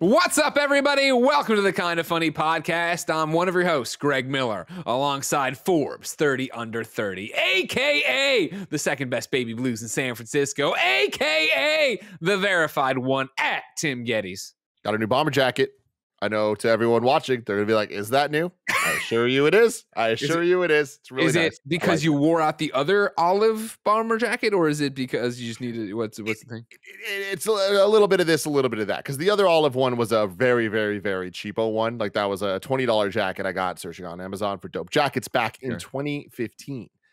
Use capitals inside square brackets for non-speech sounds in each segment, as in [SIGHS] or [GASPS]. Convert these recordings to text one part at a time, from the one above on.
What's up, everybody? Welcome to the Kind of Funny podcast. I'm one of your hosts, Greg Miller, alongside Forbes 30 Under 30, aka the second best baby blues in San Francisco, aka the verified one at Tim Gettys. Got a new bomber jacket. I know to everyone watching, they're gonna be like, "Is that new?" I assure you, it is. I [LAUGHS] assure you, it is. It's really is nice. it because like you wore out the other olive bomber jacket, or is it because you just needed what's what's the thing? it- it- it's a, a little bit of this, a little bit of that. Because the other olive one was a very, very, very cheapo one. Like that was a twenty dollar jacket I got searching on Amazon for dope jackets back in Sure.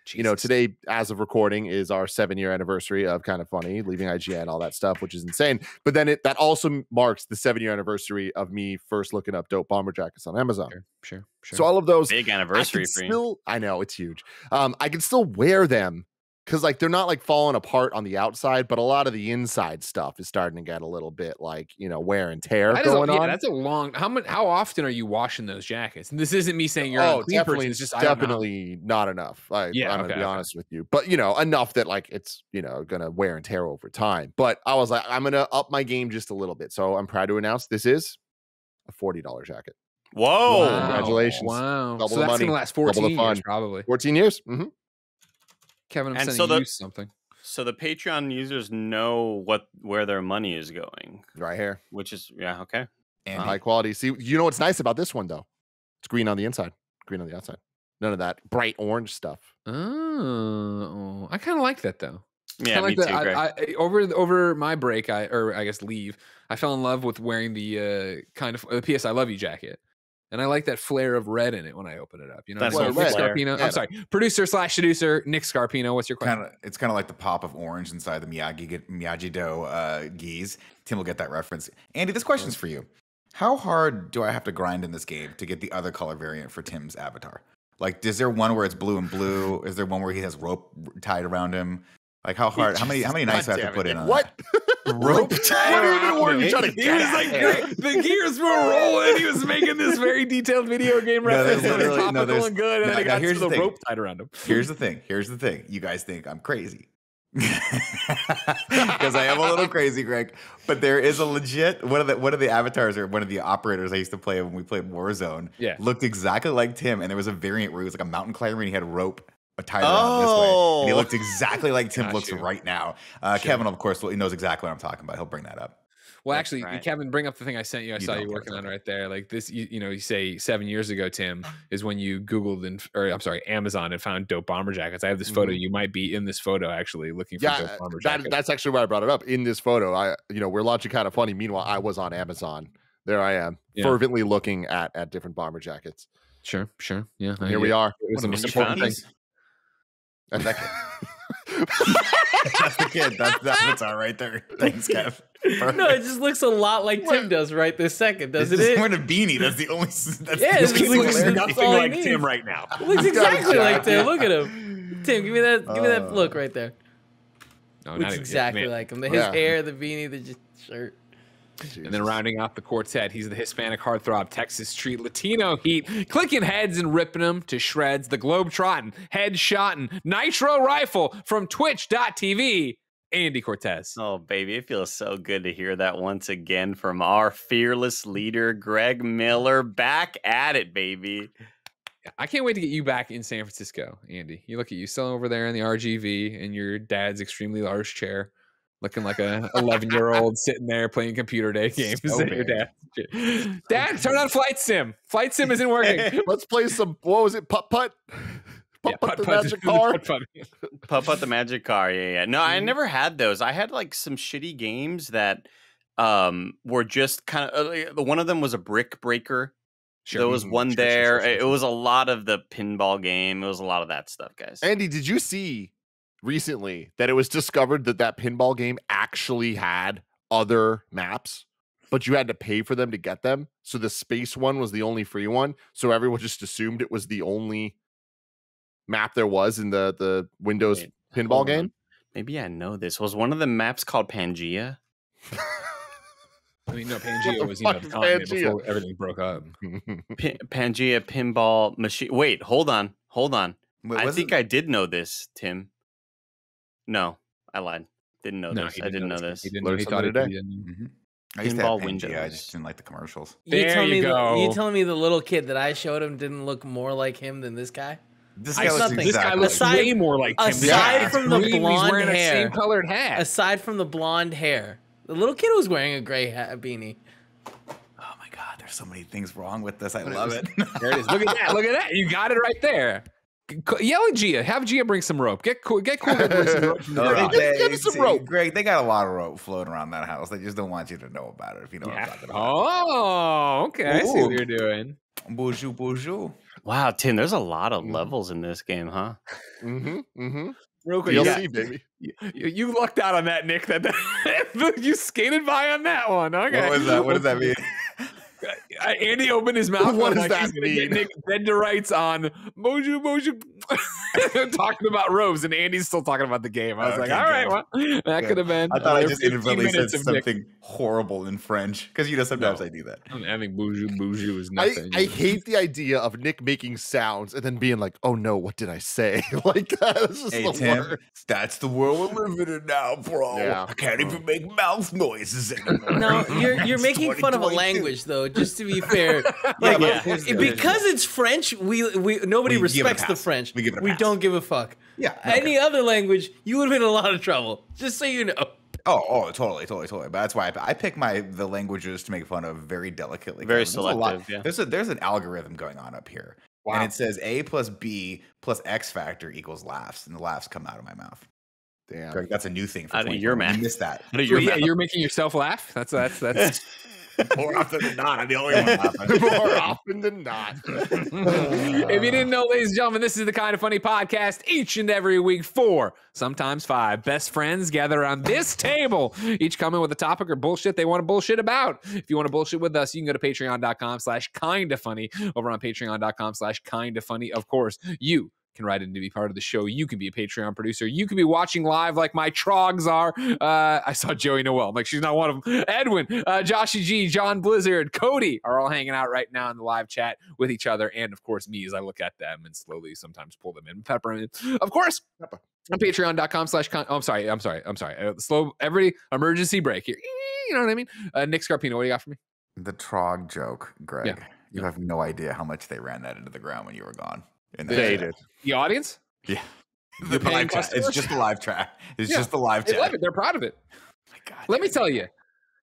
2015. You know, today, as of recording, is our seven year anniversary of Kind of Funny, leaving IGN, and all that stuff, which is insane. But then it that also marks the seven year anniversary of me first looking up dope bomber jackets on Amazon. Sure, sure, sure. So all of those Big anniversary can for you. still, I know it's huge. Um, I can still wear them because like they're not like falling apart on the outside, but a lot of the inside stuff is starting to get a little bit like you know wear and tear That is a, going yeah, on. that's a long. How much? How often are you washing those jackets? And this isn't me saying you're oh, a person. definitely, It's just I don't know. definitely not enough. I, Yeah, I'm okay, gonna be okay. honest with you, but you know enough that like it's you know gonna wear and tear over time. But I was like, I'm gonna up my game just a little bit. So I'm proud to announce this is a forty dollar jacket. Whoa. Wow. Congratulations. Wow. Double so the that's money, gonna last 14 years probably. 14 years. hmm Kevin, I'm And sending so the- you something. So the Patreon users know what where their money is going, Right here. which is yeah okay. Andy, high quality. See, you know what's nice about this one though? It's green on the inside, green on the outside. None of that bright orange stuff. Oh, I kind of like that though. Yeah, Kinda me like too. Greg. I, I, over over my break, I or I guess leave. I fell in love with wearing the uh, kind of uh, PS I love you jacket, and I like that flare of red in it when I open it up. You know, That's so what Nick flare. Scarpino. Yeah. I'm sorry, producer slash seducer Nick Scarpino. What's your question? kind of it's kind of like the pop of orange inside the Miyagi Miyagi Do uh, geese. Tim will get that reference. Andy, this question's for you. How hard do I have to grind in this game to get the other color variant for Tim's avatar? Like, is there one where it's blue and blue? Is there one where he has rope tied around him? Like, how hard? How many? How many [LAUGHS] nights do I have to put in on What? Rope what tied are you around him? Trying to [LAUGHS] He was like, the gears were rolling. He was making this very detailed video game No, there's reference. no, topical there's- and good, and no, then he got here's the the thing. rope tied around him. Here's the thing. Here's the thing. You guys think I'm crazy. [LAUGHS] Because I am a little crazy, Greg. But there is a legit one of the one of the avatars or one of the operators I used to play when we played Warzone. Yeah. looked exactly like Tim, and there was a variant where he was like a mountain climber and he had a rope tied around this way. And he Oh. looked exactly like Tim Got looks you. right now. Uh, Sure. Kevin, of course, he knows exactly what I'm talking about. He'll bring that up. Well, That's actually, right. Kevin, bring up the thing I sent you. I You saw you working on right there. Like this, you, you know, you say seven years ago, Tim, is when you Googled and, or I'm sorry, Amazon and found dope bomber jackets. I have this photo. Mhm. You might be in this photo actually looking for Yeah, dope bomber that, jackets. that's actually why I brought it up in this photo. I, you know, we're launching kind of funny. Meanwhile, I was on Amazon. There I am, Yeah. fervently looking at at different bomber jackets. sure, sure. Yeah. And here we are. It was the most important thing. Funnies? And that, That's [LAUGHS] the kid. That's the avatar right there. Thanks, Kev. No, it just looks a lot like Tim does right this second, It's doesn't just it? wearing a beanie. That's the only. That's Yeah, the it's only looks- similarity. that's all he needs. right now. It looks He's got a exactly like. Tim. Look at him. Tim, give me that. Give me that Uh, look right there. No, not Looks even- exactly man. like him. The, his Yeah. hair, the beanie, the just And then rounding out the quartet, he's the Hispanic heartthrob, Texas Street Latino Heat, clicking heads and ripping them to shreds. The globe trotting, head shotting, nitro rifle from Twitch.tv. Andy Cortez. Oh baby, it feels so good to hear that once again from our fearless leader Greg Miller. Back at it, baby. I can't wait to get you back in San Francisco, Andy. You look at you still over there in the RGV in your dad's extremely large chair, looking like a 11 year old sitting there playing computer day [LAUGHS] games So at your big. dad's chair. Dad, turn on Flight Sim. Flight Sim isn't working. [LAUGHS] let's play some. What was it? Putt putt. Putt Yeah, putt the putt-putt, magic [LAUGHS] the car. putt-putt. Puff out the magic car. Yeah, yeah. No, I Mhm. never had those. I had like some shitty games that um were just kind of uh, one of them was a brick breaker. there was Mhm. one Sure, sure, sure, there. sure, It was a lot of the pinball game. It was a lot of that stuff, guys. Andy, did you see recently that it was discovered that that pinball game actually had other maps, but you had to pay for them to get them? So the space one was the only free one. So everyone just assumed it was the only map there was in the the Windows Wait, pinball game. on. Maybe I know this. Was one of the maps called Pangea? I mean, no, [LAUGHS] Pangea was you know, the is Pangea? before everything broke up. [LAUGHS] P- Pangea pinball machine. Wait, hold on, hold on. Wait, I think it- I did know this, Tim. No, I lied. Didn't know No, this. he I didn't know this. this. He didn't Learned know. He thought something he today. did. Mhm. I used to have Pinball Pangea, I just didn't like the commercials. You There you me the, you telling me the little kid that I showed him didn't look more like him than this guy? This I guy looks nothing. This guy looks Aside- way more like Tim. aside Yeah. from the Green, he's blonde a hair. same colored hat. Aside from the blonde hair, the little kid was wearing a gray hat a beanie. Oh my god, there's so many things wrong with this. I love it. [LAUGHS] There it is. Look at that. Look at that. You got it right there. C- Yell at Gia. Have Gia bring some rope. Get cool. Get cool. Get some rope from the No, garage. Get- get they- some rope. Greg, they got a lot of rope floating around that house. They just don't want you to know about it. If you know what I'm talking about. Oh, okay. I see what Ooh. you're doing. Bonjour, bonjour. Wow, Tim, there's a lot of Mhm. levels in this game, huh? Mm-hmm. Mm-hmm. Real quick. You'll yeah. see, baby. You, you lucked out on that, Nick. That [LAUGHS] you skated by on that one. Okay. What was that? What does that mean? [LAUGHS] Uh, Andy opened his mouth. What I'm does like, that he's gonna get mean? Nick dead to rights on Moju Moju [LAUGHS] talking about robes, and Andy's still talking about the game. I was like, Okay, all right, good. well, that Good. could have been. I thought I just 15 inadvertently said minutes of Nick. something horrible in French because you know sometimes No. I do that. I think Buju Buju is nothing. I hate the idea of Nick making sounds and then being like, "Oh no, what did I say?" [LAUGHS] like that's just Hey the Tim, worst. that's the world we're living in now, bro. Yeah. I can't even make mouth noises anymore. No, you're you're making fun of a language though. Just to be fair, [LAUGHS] like it- because it's French, we we nobody We give it a respects the. French. We give it a we don't give a fuck. Yeah, okay. Any other language, you would have been in a lot of trouble. Just so you know. Oh, oh, totally, totally, totally. But that's why I, I pick my the languages to make fun of very delicately. Very There's a lot- selective, yeah. There's a there's an algorithm going on up here, wow. and it says A plus B plus X factor equals laughs, and the laughs come out of my mouth. Damn. Greg, that's a new thing for Out of 2020. your You mouth. missed that. Out of You're, your yeah, mouth. you're making yourself laugh. That's that's that's. [LAUGHS] [LAUGHS] More often than not, I'm the only one laughing. [LAUGHS] More often than not. [LAUGHS] if you didn't know, ladies and gentlemen, this is the kind of funny podcast each and every week. Four, sometimes five best friends gather around this table, each coming with a topic or bullshit they want to bullshit about. If you want to bullshit with us, you can go to patreon.com slash kinda funny. Over on patreon.com slash kinda funny. Of course, you can write in to be part of the show. You can be a Patreon producer. You can be watching live like my trogs are. Uh, I saw Joey Noelle. I'm like, she's not one of them. Edwin, uh, Joshy G, John Blizzard, Cody are all hanging out right now in the live chat with each other. And of course, me as I look at them and slowly sometimes pull them in, pepper in. Of course, Pepper. on patreon.com slash con- oh, I'm sorry. I'm sorry. I'm sorry. Uh, slow every emergency break here. You know what I mean? Uh, Nick Scarpino, what do you got for me? The trog joke, Greg. Yeah, You have no idea how much they ran that into the ground when you were gone. That They did. The audience? Yeah. The The live chat. It's just the live track. It's Yeah. just the live They chat. love it. They're proud of it. My God, Let me tell you,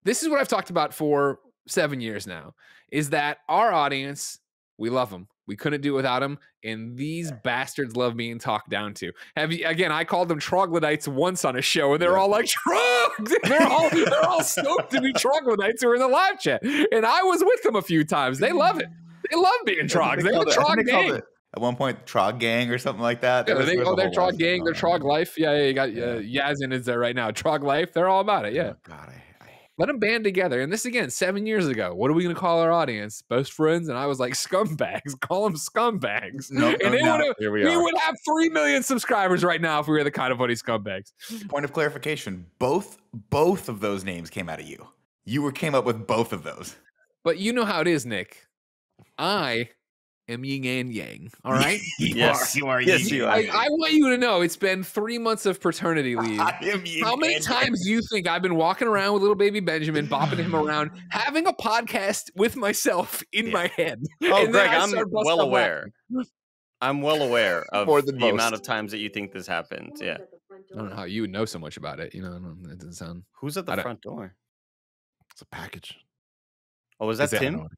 this is what I've talked about for seven years now is that our audience, we love them. We couldn't do it without them. And these bastards love being talked down to. Have you, again, I called them troglodytes once on a show, and they're Yeah. all like, trogs! [LAUGHS] They're all, they're all stoked to be troglodytes who are in the live chat. And I was with them a few times. They love it. [LAUGHS] They love being trogs. they They're called the trog they it- At one point, Trog Gang or something like that. Yeah, There was- they, oh, they're Trog Gang, they're Trog. Life. Yeah, yeah, you got Yeah. uh, Yazin is there right now. Trog Life, they're all about it. Yeah. Oh, God, I, I, Let them band together. And this again, seven years ago. What are we going to call our audience? Best friends? And I was like, scumbags. [LAUGHS] Call them scumbags. No, and no, they no. have, Here we, we are. would have 3 million subscribers right now if we were the kind of funny scumbags. point of clarification: both both of those names came out of you. You were came up with both of those. But you know how it is, Nick. I am yin and yang. [LAUGHS] All right. You Yes. are. You are. Yes, yin you are. I. I want you to know it's been three months of paternity [LAUGHS] leave. I am yin How many and yang. times do you think I've been walking around with little baby Benjamin, bopping him [LAUGHS] around, having a podcast with myself in Yeah. my head? Oh, And Greg, I I'm well out aware. I'm well aware of More than the amount of times that you think this happens. Yeah. I don't know how you would know so much about it. You know, it doesn't sound. Who's at the front door? It's a package. Oh, was that Is that- Tim?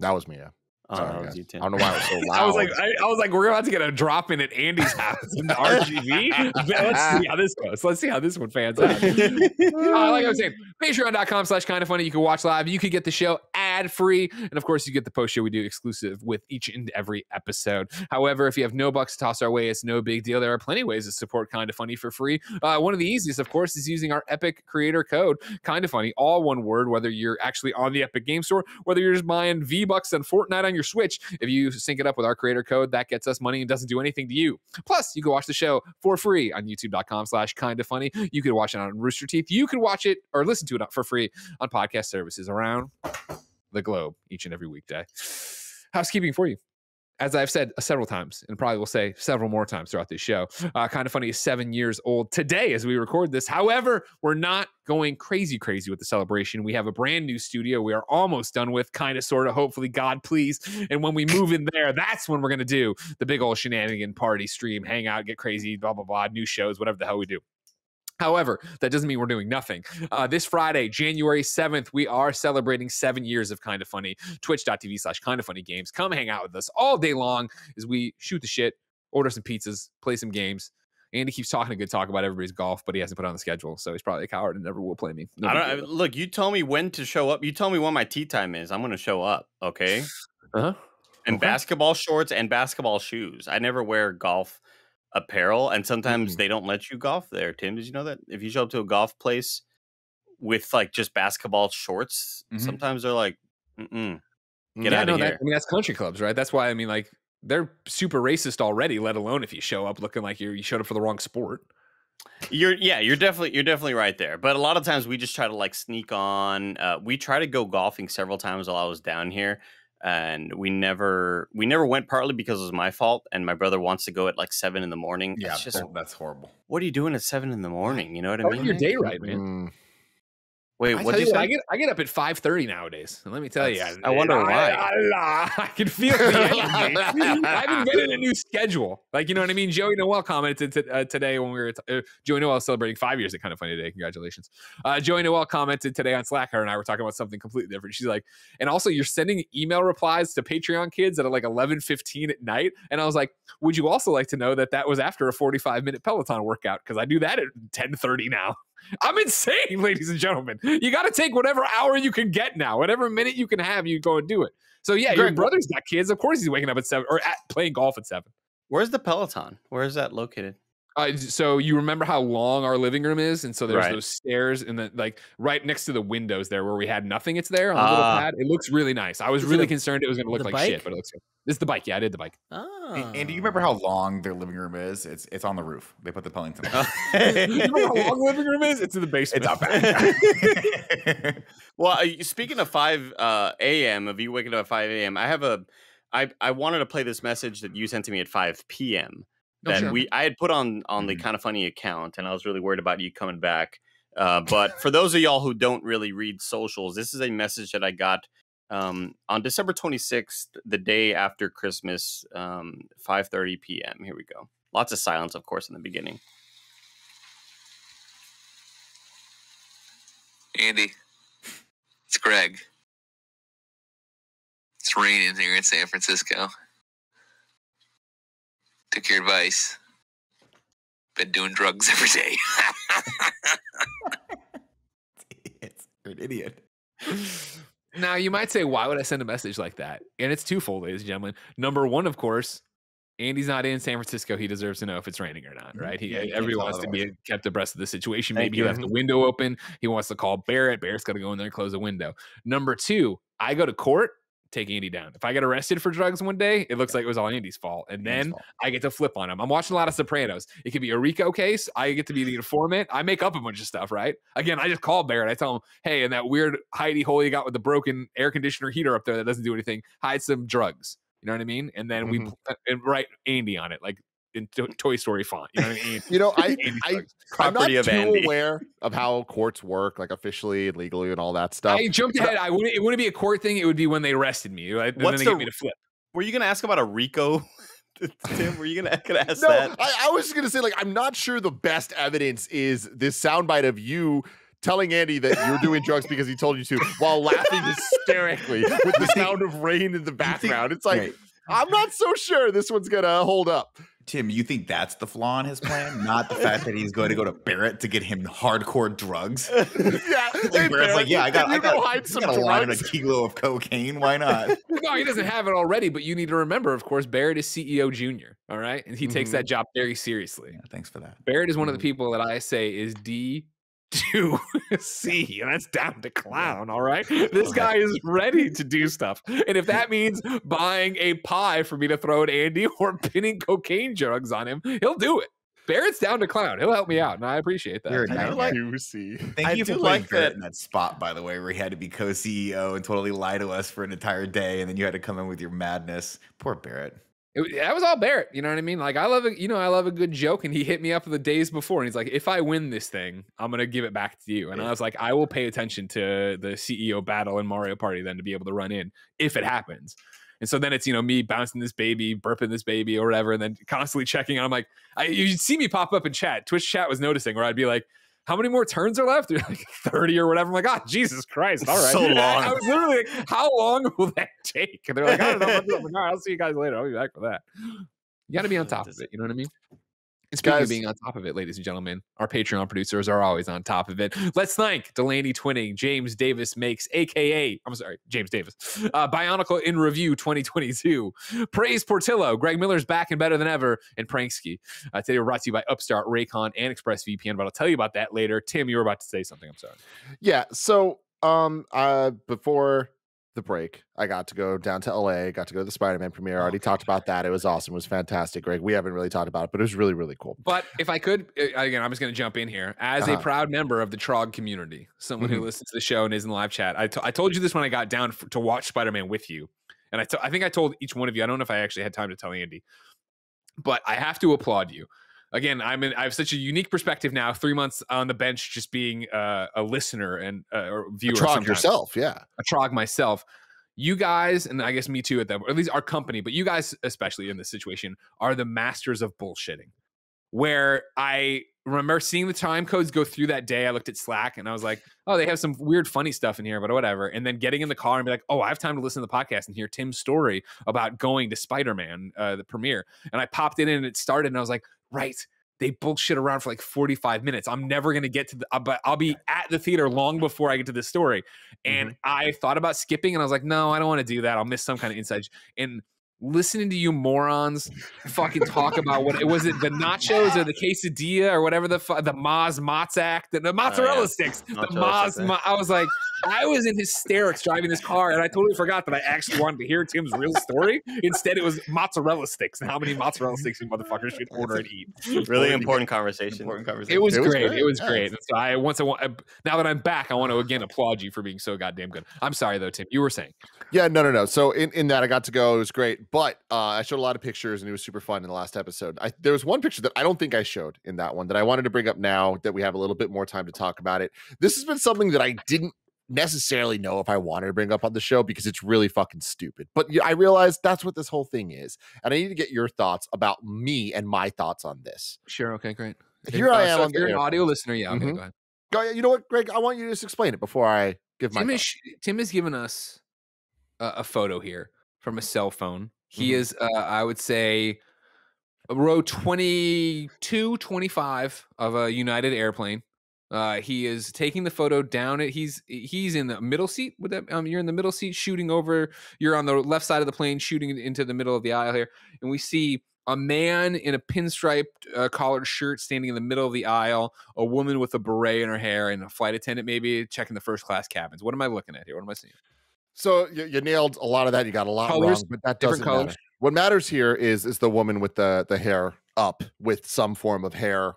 That was me. Yeah. Oh, Sorry, that was guys. you, Tim. I don't know why it was so loud. [LAUGHS] I was like, I, I was like, we're about to get a drop in at Andy's house in the RGV. [LAUGHS] Let's see how this goes. Let's see how this one fans out. [LAUGHS] Uh, like I was saying, patreon.com slash kind of funny. You can watch live. You can get the show ad free. And of course, you get the post show we do exclusive with each and every episode. However, if you have no bucks to toss our way, it's no big deal. There are plenty of ways to support kind of funny for free. Uh, one of the easiest, of course, is using our Epic creator code, kind of funny, all one word, whether you're actually on the Epic Game Store, whether you're just buying V Bucks and Fortnite on your Switch. If you sync it up with our creator code, that gets us money and doesn't do anything to you. Plus, you can watch the show for free on youtube.com slash kind of funny. You can watch it on Rooster Teeth. You can watch it or listen to it up for free on podcast services around the globe each and every weekday. Housekeeping for you. as I've said several times, and probably will say several more times throughout this show, uh, kind of funny is seven years old today as we record this. However, we're not going crazy, crazy with the celebration. We have a brand new studio we are almost done with, kind of, sort of, hopefully, God please. And when we move in there, that's when we're going to do the big old shenanigan party stream, hang out, get crazy, blah, blah, blah, new shows, whatever the hell we do. However, that doesn't mean we're doing nothing. Uh, this Friday, January 7th, we are celebrating seven years of Kind of Funny. Twitch.tv slash Kind of Funny Games. Come hang out with us all day long as we shoot the shit, order some pizzas, play some games. Andy keeps talking a good talk about everybody's golf, but he hasn't put on the schedule, so he's probably a coward and never will play me. No I don't I- look. You tell me when to show up. You tell me when my tea time is. I'm going to show up. Okay. Uh-huh. And Okay. basketball shorts and basketball shoes. I never wear golf apparel, and sometimes Mm. they don't let you golf there. Tim, did you know that if you show up to a golf place with like just basketball shorts, Mhm. sometimes they're like, Mm-mm, get yeah, out no, of that, here. I mean, that's country clubs, right? That's why, I mean, like, they're super racist already, let alone if you show up looking like you're, you showed up for the wrong sport. You're yeah, you're definitely you're definitely right there. But a lot of times we just try to like sneak on. Uh, we try to go golfing several times while I was down here, and we never we never went. Partly because it was my fault, and my brother wants to go at like seven in the morning. Yeah, it's just that's horrible. what are you doing at seven in the morning? You know what I Start mean? your day right, man. Mm. Wait, I what you you I say? get I get up at five thirty nowadays, and let me tell you, That's- I wonder why. I, [LAUGHS] I can feel the energy. [LAUGHS] I've been getting a new schedule, like you know what I mean. Joey Noelle commented t- uh, today when we were t- uh, Joey Noelle celebrating five years. At kind of funny today. Congratulations, uh, Joey Noelle commented today on Slack. Her and I were talking about something completely different. She's like, and also you're sending email replies to Patreon kids at like eleven fifteen at night, and I was like, would you also like to know that that was after a forty five minute Peloton workout because I do that at ten thirty now. I'm insane, ladies and gentlemen. You got to take whatever hour you can get now, whatever minute you can have, you go and do it. So yeah, your brother's got kids. Of course, he's waking up at seven or at playing golf at seven. Where's the Peloton? Where is that located? Uh, so you remember how long our living room is, and so there's Right. those stairs, and then like right next to the windows there where we had nothing. It's there on the little Ah. pad. It looks really nice. I was Is it really a- concerned it was going to look the like shit, but it looks good. This is the bike. Yeah, I did the bike. Oh. And, and do you remember how long their living room is? It's it's on the roof. They put the Peloton. [LAUGHS] on. [LAUGHS] you remember how long the living room is? It's in the basement. It's not bad. [LAUGHS] Well, uh, speaking of five uh, a.m. of you waking up at five a.m., I have a. I I wanted to play this message that you sent to me at five p.m. Oh, that sure. we I had put on on the Mhm. kind of funny account, and I was really worried about you coming back. Uh, but for those of y'all who don't really read socials, this is a message that I got um, on December 26th, the day after Christmas, um, 5:30 p.m. Here we go. Lots of silence, of course, in the beginning. Andy, it's Greg. It's raining here in San Francisco. Took your advice. Been doing drugs [LAUGHS] every day. It's- You're an idiot. Now you might say, why would I send a message like that? And it's twofold, ladies and gentlemen. Number one, of course, Andy's not in San Francisco. He deserves to know if it's raining or not, mm-hmm. right? He Yeah, you can't everybody wants to be kept abreast of the situation. Thank Maybe you. he left the window open. He wants to call Barrett. Barrett's got to go in there and close the window. Number two, I go to court, take Andy down. If I get arrested for drugs one day, it looks like it was all Andy's fault, and then fault. I get to flip on him. I'm watching a lot of Sopranos. It could be a RICO case. I get to be the [LAUGHS] informant. I make up a bunch of stuff, right? Again, I just call Barrett. I tell him, hey, in that weird Heidi hole you got with the broken air conditioner heater up there that doesn't do anything, hide some drugs. You know what I mean? And then we Mhm. pl- and write Andy on it, like in to- Toy Story font. You know what I mean? [LAUGHS] You know, I, [LAUGHS] Andy's I drugs. I'm not of too Andy. aware of how courts work, like officially and legally and all that stuff. I jumped ahead. Uh, I wouldn't. It wouldn't be a court thing. It would be when they arrested me. Like, and then What's they the- get me to flip. Were you gonna ask about a Rico? [LAUGHS] Tim, were you gonna, gonna ask no, that? I, I was just gonna say, like, I'm not sure the best evidence is this soundbite of you telling Andy that you're doing drugs because he told you to, while laughing hysterically with the sound of rain in the background. It's like Wait, I'm not so sure this one's gonna hold up. Tim, you think that's the flaw in his plan, not the fact that he's going to go to Barrett to get him hardcore drugs? [LAUGHS] yeah, Like, Barrett's Barrett, like, yeah, I got, I got, go hide I some got a line and a kilo of cocaine. Why not? [LAUGHS] No, he doesn't have it already. But you need to remember, of course, Barrett is CEO Junior. All right, and he takes Mhm. that job very seriously. Yeah, thanks for that. Barrett is one of the Mhm. people that I say is D to [LAUGHS] see. and that's down to clown. All right, this guy is ready to do stuff, and if that means buying a pie for me to throw at Andy [LAUGHS] or pinning cocaine drugs on him, he'll do it. Barrett's down to clown. He'll help me out, and I appreciate that. You're a I nightmare. like- Juicy. Thank I you for do like that- in that spot, by the way, where he had to be co-CEO and totally lie to us for an entire day, and then you had to come in with your madness. Poor Barrett. It, that was all Barrett. You know what I mean? Like I love a, you know, I love a good joke, and he hit me up the days before, and he's like, "If I win this thing, I'm gonna give it back to you." And I was like, "I will pay attention to the CEO battle in Mario Party then to be able to run in if it happens." And so then it's you know me bouncing this baby, burping this baby or whatever, and then constantly checking. And I'm like, I, you'd see me pop up in chat. Twitch chat was noticing where I'd be like. How many more turns are left? [LAUGHS] Like 30 or whatever. I'm like, oh, Jesus Christ. All right. So long. [LAUGHS] I was literally like, how long will that [LAUGHS] take? And they're like, I don't know. Like, all right, I'll see you guys later. I'll be back for that. You got to be on top of it. You know what I mean? And speaking Guys- of being on top of it, ladies and gentlemen, our Patreon producers are always on top of it. Let's thank Delaney Twinning, James Davis makes, aka, I'm sorry, James Davis, uh, Bionicle in Review 2022, Praise Portillo, Greg Miller's back and better than ever, and Pranksky. Uh, today we're brought to you by Upstart, Raycon, and ExpressVPN, but I'll tell you about that later. Tim, you were about to say something. I'm sorry. Yeah. So um uh before the break, I got to go down to LA, got to go to the Spider-Man premiere. I already talked about that. It was awesome. It was fantastic. Greg, we haven't really talked about it, but it was really, really cool. But if I could, again, I'm just going to jump in here. As a Uh-huh. proud member of the Trog community, someone who Mhm. listens to the show and is in the live chat, I, I told you this when I got down f- to watch Spider Man with you. And I I think I told each one of you, I don't know if I actually had time to tell Andy, but I have to applaud you. Again, I'm in, I have such a unique perspective now, three months on the bench, just being uh, a listener and uh, or viewer. Trog sometimes yourself, yeah. a trog myself. You guys, and I guess me too at that, or at least our company, but you guys, especially in this situation, are the masters of bullshitting. Where I remember seeing the time codes go through that day, I looked at Slack and I was like, oh, they have some weird, funny stuff in here, but whatever. And then getting in the car and be like, oh, I have time to listen to the podcast and hear Tim's story about going to Spider Man, uh, the premiere. And I popped in and it started, and I was like, right, they bullshit around for like 45 minutes. I'm never going to get to the, uh, but I'll be at the theater long before I get to the story. And I thought about skipping and I was like, no, I don't want to do that. I'll miss some kind of insight. And listening to you morons fucking talk about what it was it, the nachos or the quesadilla or whatever the fu- the Maz Mozzak, the, the mozzarella yeah. sticks, the Maz. sticks, I was like, I was in hysterics driving this car, and I totally forgot that I actually wanted to hear Tim's real story. Instead, it was mozzarella sticks and how many mozzarella sticks you motherfuckers should order and eat. Really important conversation. Important conversation. It was, It was great. great, It was yes. great. So I once I want now that I'm back, I want to again applaud you for being so goddamn good. I'm sorry though, Tim. You were saying Yeah, no, no, no. So in, in that I got to go, it was great. But uh, I showed a lot of pictures and it was super fun in the last episode. I, there was one picture that I don't think I showed in that one that I wanted to bring up now that we have a little bit more time to talk about it. This has been something that I didn't necessarily know if I wanted to bring up on the show because it's really fucking stupid. But I realized that's what this whole thing is. And I need to get your thoughts about me and my thoughts on this. sure. Okay, great. Here I am So you're an audio listener, yeah. Okay, Mhm. go ahead. Go, you know what, Greg? I want you to just explain it before I give my Tim, is, Tim has given us a, a photo here from a cell phone. He Mhm. is, uh, I would say, row 22, 25 of a United airplane. Uh, he is taking the photo down it. He's he's in the middle seat. Would that um you're in the middle seat shooting over. You're on the left side of the plane shooting into the middle of the aisle here, and we see a man in a pinstriped uh, collared shirt standing in the middle of the aisle. A woman with a beret in her hair, and a flight attendant maybe checking the first class cabins. What am I looking at here? What am I seeing? So you, you nailed a lot of that. You got a lot Colors, wrong, but that doesn't matter. What matters here is is the woman with the the hair up with some form of hair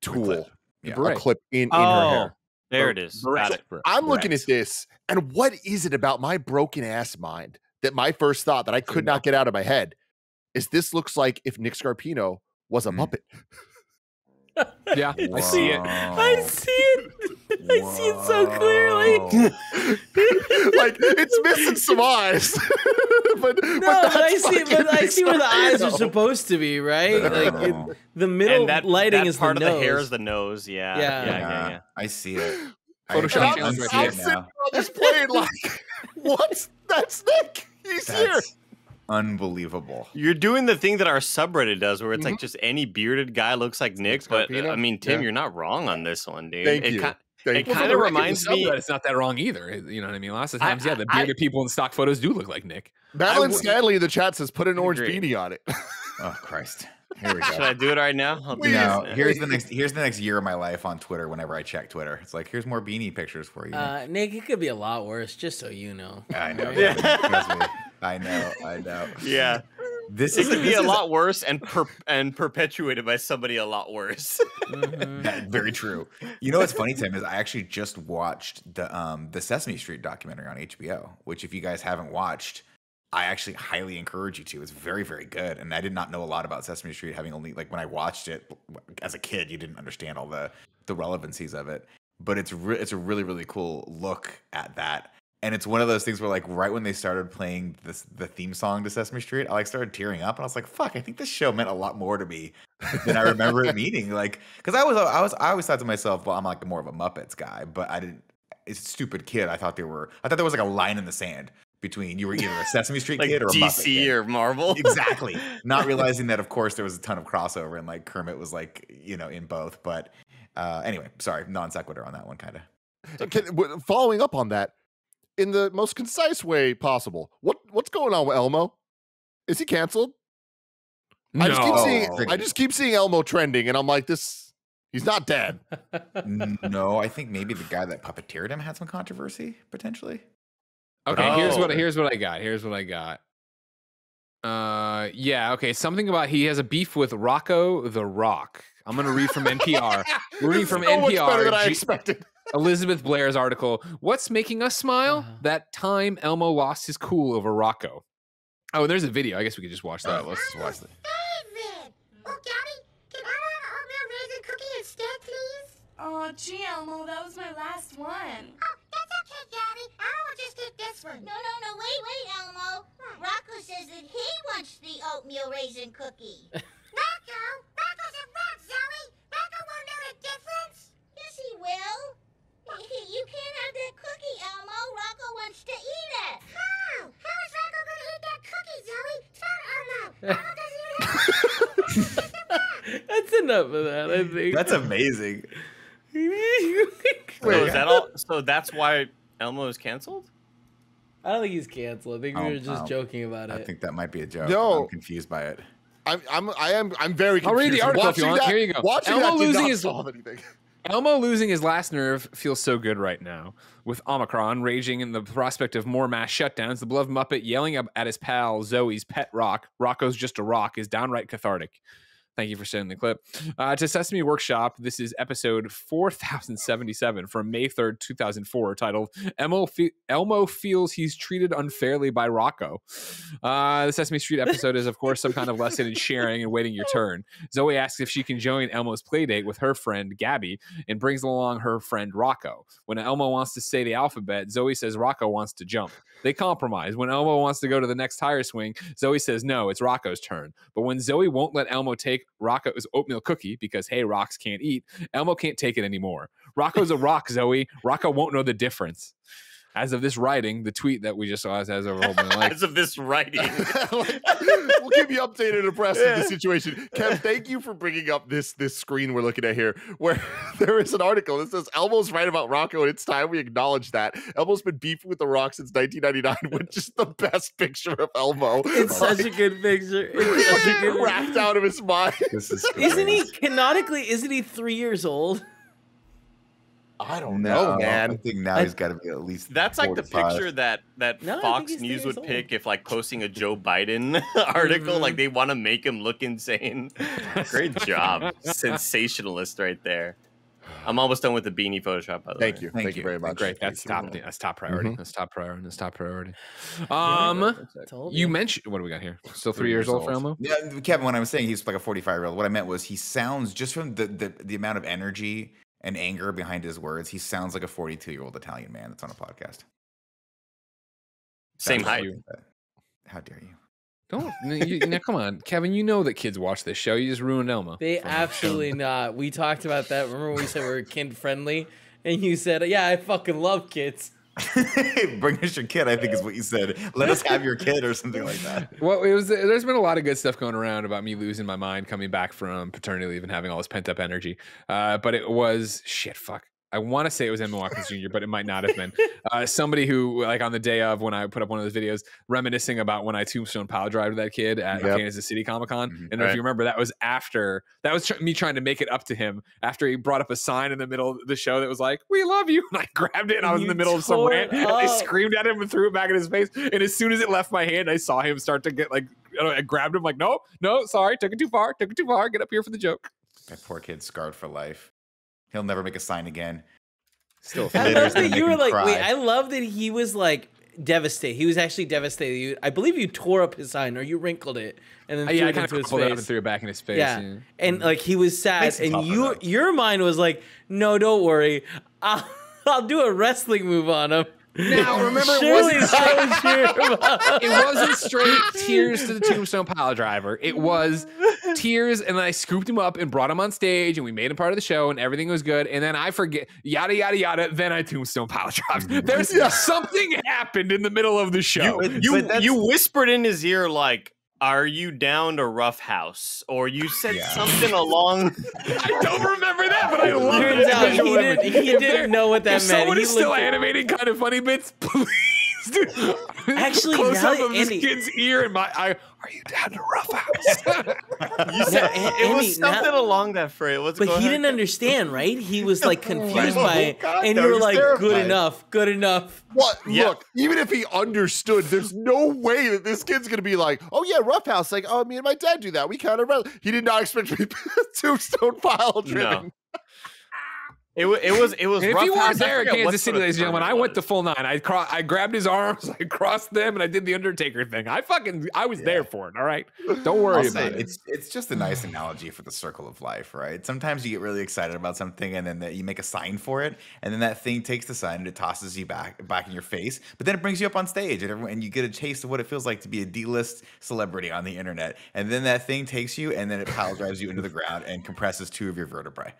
tool, Yeah. a clip in, in her Oh, hair. there it is. Got it. I'm looking at this, and what is it about my broken ass mind that my first thought that I could not get out of my head is this looks like if Nick Scarpino was a Mm. Muppet. Yeah, [LAUGHS] I see it. I see it. [LAUGHS] I see it so clearly. [LAUGHS] like it's missing some eyes. but, No, but, I see, but I see where the eyes are supposed to be, right? Like it, the middle and that lighting that is part the of nose. the hair is the nose. Yeah. Yeah. Yeah. Yeah. yeah. I see it. Photoshop I challenge unsee right I'm here. it sitting now. on this plane like, what? That's Nick. He's here. That's unbelievable. You're doing the thing that our subreddit does, where it's like just any bearded guy looks like Nick. But uh, I mean, Tim, Yeah. you're not wrong on this one, dude. Thank it you. ki- Thank it you. Well, for kinda the record, the reminds me- subreddit, It's not that wrong either. You know what I mean? Lots of I- times, yeah, the I- bearded people in stock photos do look like Nick. Madeline Stanley in the chat says put an orange beanie on it. [LAUGHS] Oh Christ. Here we [LAUGHS] Should. I do it right now? I'll Please. No, Yeah. here's the next. Here's the next year of my life on Twitter. Whenever I check Twitter, it's like here's more beanie pictures for you. Uh, Nick, it could be a lot worse, just so you know. I know. [LAUGHS] Alright? Kevin, trust me. I know. I know. Yeah. This It is could be this a is lot worse and per- and perpetuated by somebody a lot worse. Mhm. That- very true. You know what's funny, Tim, is I actually just watched the um the Sesame Street documentary on HBO, which if you guys haven't watched, I actually highly encourage you to. It's very, very good. And I did not know a lot about Sesame Street, having only like when I watched it as a kid, you didn't understand all the the relevancies of it. But it's re- it's a really, really cool look at that. And it's one of those things where, like, right when they started playing this the theme song to Sesame Street, I like started tearing up, and I was like, "Fuck!" I think this show meant a lot more to me than I remember it meaning. [LAUGHS] Like, because I was, I was, I always thought to myself, "Well, I'm like more of a Muppets guy," but I didn't. It's a stupid kid. I thought they were. I thought there was like a line in the sand between you were either a Sesame Street [LAUGHS] like kid or a Muppet DC kid. or Marvel. exactly. [LAUGHS] Not realizing that, of course, there was a ton of crossover, and like Kermit was like, you know, in both. But uh anyway, sorry, non sequitur on that one, kind of. Can, following up on that, in the most concise way possible, what what's going on with Elmo? Is he canceled? I just keep seeing I just keep seeing Elmo trending, and I'm like, this he's not dead. no, I think maybe the guy that puppeteered him had some controversy potentially. Okay, here's what Oh. here's what I got. Here's what I got. Uh, yeah, okay. Something about he has a beef with Rocco the Rock. I'm gonna read from NPR. [LAUGHS] Reading from so much better than I G- expected. Elizabeth Blair's article. What's making us smile? Uh-huh. That time Elmo lost his cool over Rocco. Oh, and there's a video. I guess we could just watch that. Let's just watch that. David! Oh, Daddy, can I have an oatmeal raisin cookie instead, please? Oh, gee, Elmo, that was my last one. Oh, that's okay, Daddy. I will just get this one. No, no, no, wait, wait, Elmo. Rocco says that he wants the oatmeal raisin cookie. [LAUGHS] Rocco! Rocco's a rock, Zoe! Rocco won't know the difference! yes, he will. [LAUGHS] You can't have that cookie, Elmo. Rocco wants to eat it. How? How is Rocco gonna eat that cookie, Zoe? Tell Elmo! [LAUGHS] Elmo doesn't even have [LAUGHS] That's enough of that, I think. That's amazing. so is that all? So that's why Elmo is canceled. I don't think he's canceled. I think we Oh, were just oh. joking about it. I think that might be a joke. No. I'm confused by it. I'm I'm I am I'm very I'll read the article if you want. That, Here you go. Watching Elmo that losing his- solve anything. Elmo losing his last nerve feels so good right now. With Omicron raging and the prospect of more mass shutdowns, the beloved Muppet yelling up at his pal Zoe's pet rock, Rocco's just a rock, is downright cathartic. Thank you for sending the clip. Uh, to Sesame Workshop, this is episode 4077 from May 3rd, 2004, titled Elmo, fe- Elmo Feels He's Treated Unfairly by Rocco. Uh, the Sesame Street episode is, of course, some kind of lesson in sharing and waiting your turn. Zoe asks if she can join Elmo's playdate with her friend Gabby and brings along her friend Rocco. When Elmo wants to say the alphabet, Zoe says Rocco wants to jump. They compromise. When Elmo wants to go to the next tire swing, Zoe says no, it's Rocco's turn. But when Zoe won't let Elmo take Rocco's oatmeal cookie because hey, rocks can't eat, Elmo can't take it anymore. Rocco's a rock, Zoe. Rocco won't know the difference. As of this writing, the tweet that we just saw has over a whole [LAUGHS] million likes. As of this writing. [LAUGHS] Like, we'll keep [LAUGHS] you updated and abreast of the situation. Kev, thank you for bringing up this this screen we're looking at here, where there is an article that says Elmo's right about Rocco, and it's time we acknowledge that Elmo's been beefing with the Rock since 1999, which is the best picture of Elmo. It's such a good picture. It's such a fucking good cracked out of his mind. This is Isn't he strange. canonically? Isn't he three years old? I don't No, know, I man. think now I- he's got to be at least. That's like the 45. picture that that No, Fox News would old. pick if like posting a Joe [LAUGHS] Biden [LAUGHS] article. Like they want to make him look insane. [LAUGHS] Great job, sensationalist right there. I'm almost done with the beanie Photoshop. By the Thank way. you. Thank Thank, you you. very much. Great. That's Thank top. you. That's top priority. Mhm. That's top priority. That's top priority. Um, Told you mentioned what do we got here? Still three, years, old for Elmo. Yeah, Kevin. When I was saying he's like a 45 year old, what I meant was he sounds just from the, the the amount of energy and anger behind his words, he sounds like a 42 year old Italian man that's on a podcast. Same height. you. How dare you? Don't you, now, come on, [LAUGHS] Kevin. You know that kids watch this show. You just ruined Elmo. They absolutely not. We talked about that. Remember when we said we are kid friendly, and you said, "Yeah, I fucking love kids." [LAUGHS] Bring us your kid, I think is what you said. Let us have your kid or something like that. [LAUGHS] Well, it was. There's been a lot of good stuff going around about me losing my mind, coming back from paternity leave, and having all this pent up energy. Uh, but it was shit. Fuck. I want to say it was Emma Watkins Jr., but it might not have been. [LAUGHS] Uh, somebody who, like, on the day of when I put up one of those videos, reminiscing about when I tombstone power drive that kid at Yep. Kansas City Comic Con. Mhm. And if you remember, that was after that was tr- me trying to make it up to him after he brought up a sign in the middle of the show that was like, "We love you," [LAUGHS] and I grabbed it and I was in the middle of some rant. And I screamed at him and threw it back in his face. And as soon as it left my hand, I saw him start to get like I grabbed him like, no, no, sorry, took it too far, took it too far. Get up here for the joke. That poor kid scarred for life. He'll never make a sign again. Still, [LAUGHS] I love that you were him like, wait. I love that he was like devastated. He was actually devastated. You, I believe you tore up his sign or you wrinkled it and then Uh, threw yeah, I it kind into his crumpled it up and threw it back in his face. Yeah. yeah. And like he was sad, and tougher, your your mind was like, no, don't worry, I'll, [LAUGHS] I'll do a wrestling move on him. Now, [LAUGHS] remember, it wasn't so cheer him up. it wasn't straight tears to the [LAUGHS] tombstone pile driver. It was tears, and then I scooped him up and brought him on stage, and we made him part of the show, and everything was good. And then I forget yada yada yada. Then I tombstone pile drives. [LAUGHS] There's something happened in the middle of the show. You you, you whispered in his ear like, "Are you down to Rough House?" Or you said Yeah. something along. [LAUGHS] I don't remember that, but I love Turns it. out he didn't, he If didn't know what that if meant. someone He is still looked at- animating kind of funny bits, [LAUGHS] please do. Actually, close up that of this kid's ear and my eye. Are you down to rough house? [LAUGHS] You said An- it was Andy, now- something along that phrase. What's But he on? didn't understand, right? He was like confused Oh, by it, God, and you were he's like, "Good enough, good enough." What? Yeah. Look, even if he understood, there's no way that this kid's gonna be like, "Oh yeah, roughhouse." Like, oh, me and my dad do that. We kind of. He did not expect me [LAUGHS] to be tombstone pile driven. It, wa- it was it was. And if you weren't I there at forget Kansas City, ladies and gentlemen, I it went the full nine. I cro- I grabbed his arms, [LAUGHS] I crossed them, and I did the Undertaker thing. I fucking, I was there for it. All right, don't worry I'll about say it. it's it's just a nice analogy for the circle of life, right? Sometimes you get really excited about something, and then that you make a sign for it, and then that thing takes the sign and it tosses you back back in your face. But then it brings you up on stage, and everyone, and you get a taste of what it feels like to be a D-list celebrity on the internet. And then that thing takes you, and then it pile drives you into the ground and compresses two of your vertebrae.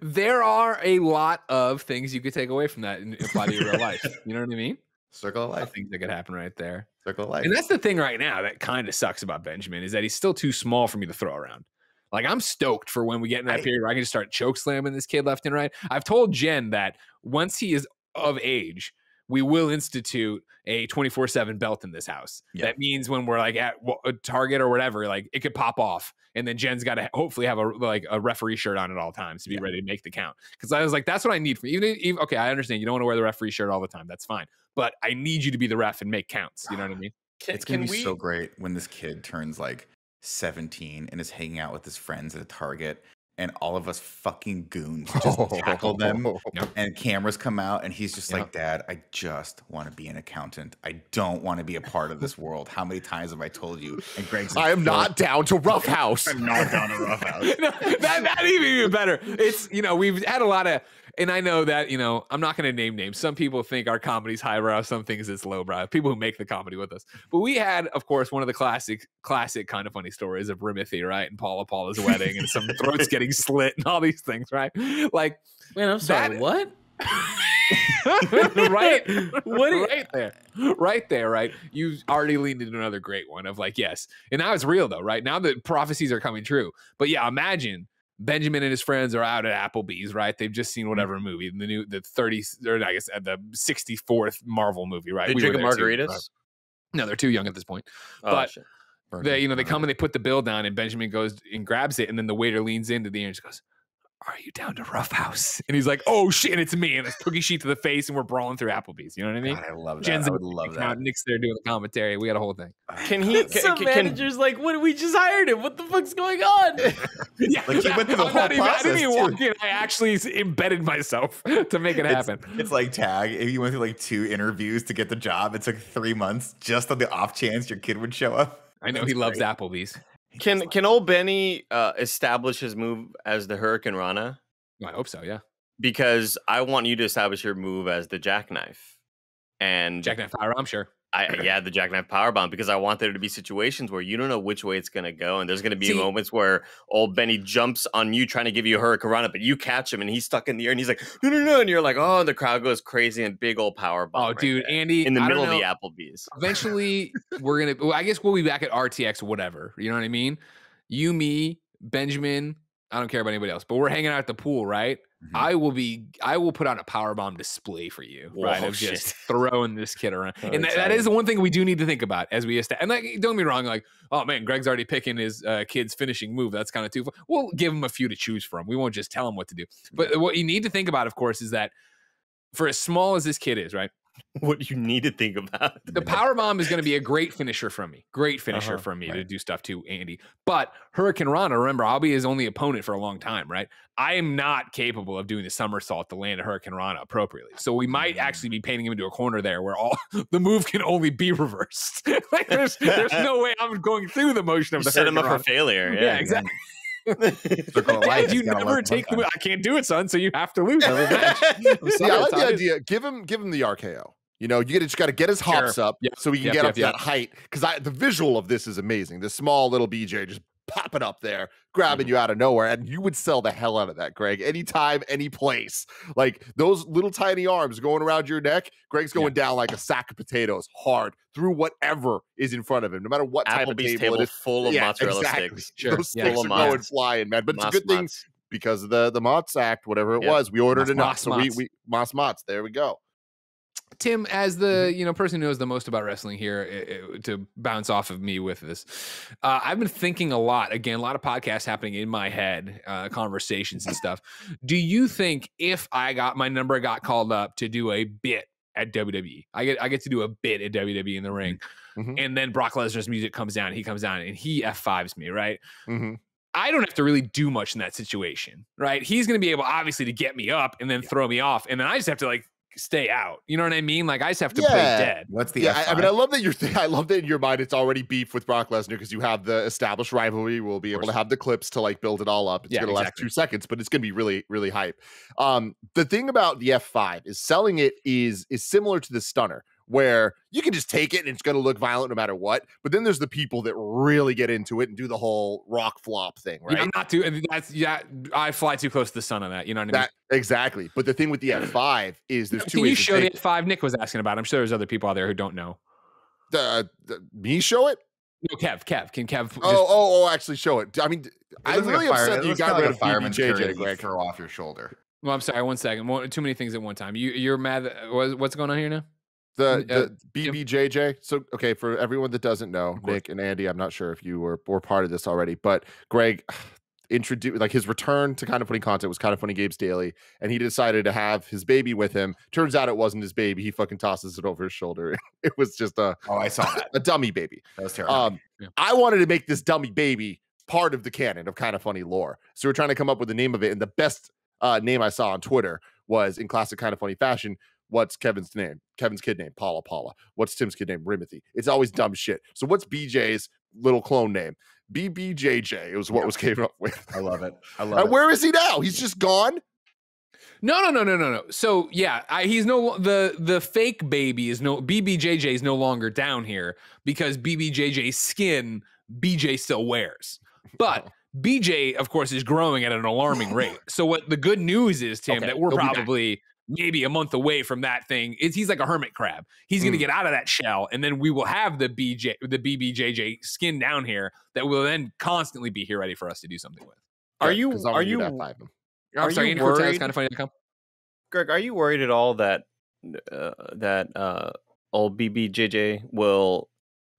There are a lot of things you could take away from that and apply to your real life. You know what I mean? Circle of life, Things that could happen right there. circle of life. And that's the thing right now that kind of sucks about Benjamin is that he's still too small for me to throw around. Like I'm stoked for when we get in that I- period where I can just start choke slamming this kid left and right. I've told Jen that once he is of age, we will institute a 24/7 belt in this house. Yeah. That means when we're like at a uh, Target or whatever, like it could pop off, and then Jen's got to hopefully have a like a referee shirt on at all times to be Yeah. ready to make the count. Because I was like, that's what I need from even, even okay. I understand you don't want to wear the referee shirt all the time. That's fine, but I need you to be the ref and make counts. You know what I [SIGHS] mean? Can, it's gonna be we? so great when this kid turns like 17 and is hanging out with his friends at a Target, and all of us fucking goons just [LAUGHS] tackle them, Yep. and cameras come out, and he's just Yep. like, "Dad, I just want to be an accountant. I don't want to be a part of this world. How many times have I told you?" And Greg's, I am not down to roughhouse. I'm not down to rough house. [LAUGHS] no, that that even even better. It's you know we've had a lot of, and I know that you know I'm not going to name names. Some people think our comedy's highbrow, some things it's lowbrow. People who make the comedy with us, but we had, of course, one of the classic classic kind of funny stories of Rimothy, right, and Paula Paula's wedding, and some throats [LAUGHS] getting slit, and all these things, right? Like Man, I'm sorry. That- what? right, [LAUGHS] What i- right there, right there, right. You already leaned into another great one of like, yes, and now it's real though, right? Now the prophecies are coming true. But yeah, imagine Benjamin and his friends are out at Applebee's, right? They've just seen whatever movie, the new, the 30s, or I guess uh, the 64th Marvel movie, right? They We drinking there too, margaritas. right? No, they're too young at this point. Oh, but- shit. They, you know, they come and they put the bill down, and Benjamin goes and grabs it, and then the waiter leans into the air and just goes, "Are you down to Rough House?" And he's like, "Oh shit, and it's me!" And it's cookie sheet to the face, and we're brawling through Applebee's. You know what I mean? God, I love that. Jen's I in would love account, that. Nick's there doing the commentary. We had a whole thing. Uh, can he? [LAUGHS] Some Can, can, manager's like, "What? We just hired him. What the fuck's going on?" [LAUGHS] Yeah, [LAUGHS] Like, he went through the I'm whole not even- I didn't process, even too. walk in. I actually embedded myself to make it happen. it's like tag. If you went through like two interviews to get the job, it took three months just on the off chance your kid would show up. I know That's he loves. Applebee's. He can can old Benny uh, establish his move as the Hurricanrana? I hope so. Yeah, Because I want you to establish your move as the jackknife. And Jackknife Fire. I'm sure. I [CLEARS THROAT] yeah, the jackknife powerbomb because I want there to be situations where you don't know which way it's gonna go, and there's gonna be See- moments where old Benny jumps on you trying to give you a hurricane but you catch him and he's stuck in the air, and he's like no no no, and you're like oh, and the crowd goes crazy and big old power oh, bomb. Oh, right dude, there Andy, in the I middle of the Applebee's. eventually [LAUGHS] we're gonna well, i guess we'll be back at rtx whatever you know what i mean you me benjamin i don't care about anybody else but we're hanging out at the pool right? Mhm. i will be i will put on a power bomb display for you right Whoa, of just [LAUGHS] throwing this kid around. Oh, and that, that is the one thing we do need to think about as we esta- and like don't get me wrong like oh man greg's already picking his uh, kid's finishing move. That's kind of too far we'll give him a few to choose from. We won't just tell him what to do. But what you need to think about of course is that for as small as this kid is right [LAUGHS] what you need to think about. the power bomb is going to be a great finisher from me. Great finisher Uh-huh, from me to do stuff to Andy. But Hurricanrana, remember, I'll be his only opponent for a long time, right? I am not capable of doing the somersault to land a Hurricanrana appropriately. So we might Mm. actually be painting him into a corner there where all [LAUGHS] the move can only be reversed. [LAUGHS] like there's there's no way I'm going through the motion of You the set him up Hurricane for failure. Yeah, Yeah, exactly. [LAUGHS] Circle of life, you he's never take the. I can't do it, son. So you have to lose every [LAUGHS] match. I'm Yeah, I like the how it is. idea. Give him, give him the RKO. You know, you just got to get his hops Sure. up Yep, so he can yep, get yep, up to yep. that height. Because I, the visual of this is amazing. This small little BJ just popping up there, grabbing Mm-hmm. you out of nowhere, and you would sell the hell out of that, Greg. Anytime, any place. Like those little tiny arms going around your neck. Greg's going down like a sack of potatoes, hard through whatever is in front of him, no matter what type of table, table it is. full of Yeah, mozzarella exactly. sticks. Sure. Those [LAUGHS] sticks Full are going flying, man. But it's a good thing because of the the Mott's Act, whatever it Yep. was. We ordered Moss enough, Mott's, so we we Moss Mott's. There we go. Tim, as Mm-hmm. the you know person who knows the most about wrestling here, i- i- to bounce off of me with this, uh, I've been thinking a lot. Again, a lot of podcasts happening in my head, uh, conversations and stuff. Do you think if I got my number got called up to do a bit at WWE, I get I get to do a bit at WWE in the ring, Mhm. and then Brock Lesnar's music comes down, he comes down, and he f fives me, right? hmm I don't have to really do much in that situation, right? He's going to be able, obviously, to get me up and then throw me off, and then I just have to like stay out. You know what I mean? Like I just have to play dead. What's the Yeah, I, I mean, I love that you're. Th- [LAUGHS] I love that in your mind it's already beef with Brock Lesnar because you have the established rivalry. We'll be able to have the clips to like build it all up. It's Yeah, gonna last two seconds, but it's gonna be really, really hype. Um, the thing about the F5 is selling it is is similar to the stunner, where you can just take it and it's gonna look violent no matter what. But then there's the people that really get into it and do the whole rock flop thing, right? Yeah, I'm not too. That's yeah. I fly too close to the sun on that. You know what I mean? that exactly. But the thing with the F5 [CLEARS THROAT] is there's two Can you ways to show take the five? Nick was asking about. I'm sure there's other people out there who don't know. the, the me show it. No, Kev. Kev. Can Kev? Oh, just, Oh, oh, oh! Actually, show it. I mean, It I'm looks like a really fire- upset that you got kinda rid like of a fireman's carry BBJJ, that you Greg. throw off your shoulder. Well, I'm sorry. One second. One, too many things at one time. You you're mad. Uh, that, what's going on here now? The Uh, BBJJ. So okay, for everyone that doesn't know, Nick and Andy, I'm not sure if you were were part of this already, but Greg [SIGHS] introduced like his return to kind of funny content was kind of funny Games daily, and he decided to have his baby with him. Turns out it wasn't his baby. He fucking tosses it over his shoulder. [LAUGHS] It was just a Oh, I saw that. [LAUGHS] a dummy baby. That was terrible. Um, Yeah. I wanted to make this dummy baby part of the canon of kind of funny lore. So we're trying to come up with the name of it, and the best uh, name I saw on Twitter was in classic kind of funny fashion. What's Kevin's name? Kevin's kid name, Paula Paula. What's Tim's kid name? Rimothy. It's always dumb shit. So what's BJ's little clone name? BBJJ. It was what was [LAUGHS] came up with. I love it. I love And it. where is he now? He's just gone. No, no, no, no, no, no. So yeah, I, he's no the the fake baby is no BBJJ is no longer down here because BBJJ's skin BJ still wears, but [LAUGHS] oh. BJ of course is growing at an alarming rate. [LAUGHS] So what the good news is, Tim, Okay, that we're he'll be back. probably maybe a month away from that thing. Is he's like a hermit crab. He's gonna Mm. get out of that shell, and then we will have the BJ the BBJJ skin down here that will then constantly be here ready for us to do something with. Are Good, you are you that. I'm Are sorry, you Andy Cortez, worried? kind of funny.com. Greg, are you worried at all that uh, that uh, old BBJJ will?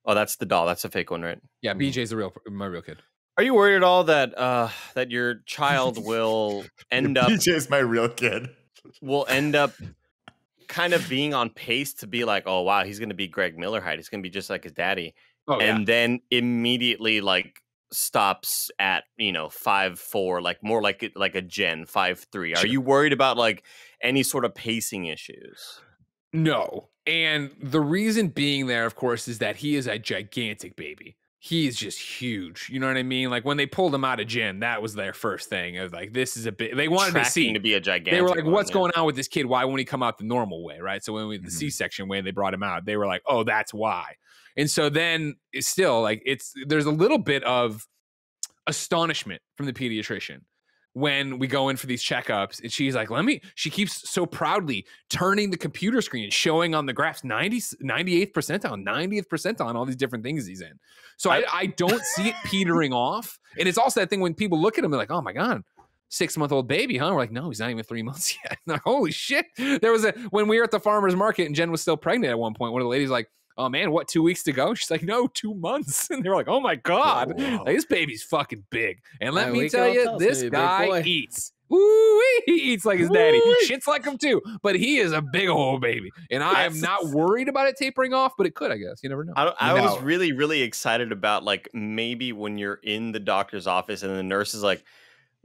Oh, that's the doll. That's a fake one, right? Yeah, Mhm. BJ's the real my real kid. Are you worried at all that uh, that your child [LAUGHS] will end up BJ's my real kid. will end up kind of being on pace to be like, oh wow, he's gonna be Greg Miller height. He's gonna be just like his daddy, Oh and then immediately like stops at you know five four, like more like like a Gen five three. Are you worried about like any sort of pacing issues? No. And the reason being there, of course, is that he is a gigantic baby. He is just huge. You know what I mean? Like when they pulled him out of gym, that was their first thing. Of like, this is a bit. They wanted to see. to be a gigantic. they were like, one, "What's yeah. going on with this kid? Why won't he come out the normal way?" Right. So when we the Mhm. C-section way, they brought him out. They were like, "Oh, that's why." And so then it's still like it's there's a little bit of astonishment from the pediatrician when we go in for these checkups and she's like let me she keeps so proudly turning the computer screen and showing on the graphs 90 98th percentile 90th percentile on all these different things he's in. So I, I don't see it petering off and it's also that thing when people look at him they're like oh my god six month old baby huh? We're like no he's not even three [LAUGHS] months yet. Like, holy shit. There was a when we were at the farmers market and jen was still pregnant at one point one of the ladies like oh man, what, two weeks to go? [LAUGHS] She's like, no, two months. [LAUGHS] And they were like, oh my God, Whoa. like, this baby's fucking big. And let Yeah, me tell you, tell this me, guy eats. Ooh, [LAUGHS] he eats like his daddy. Shits like him too. But he is a big old baby. And I am not worried about it tapering off, but it could, I guess. You never know. I, I was really, really excited about like maybe when you're in the doctor's office and the nurse is like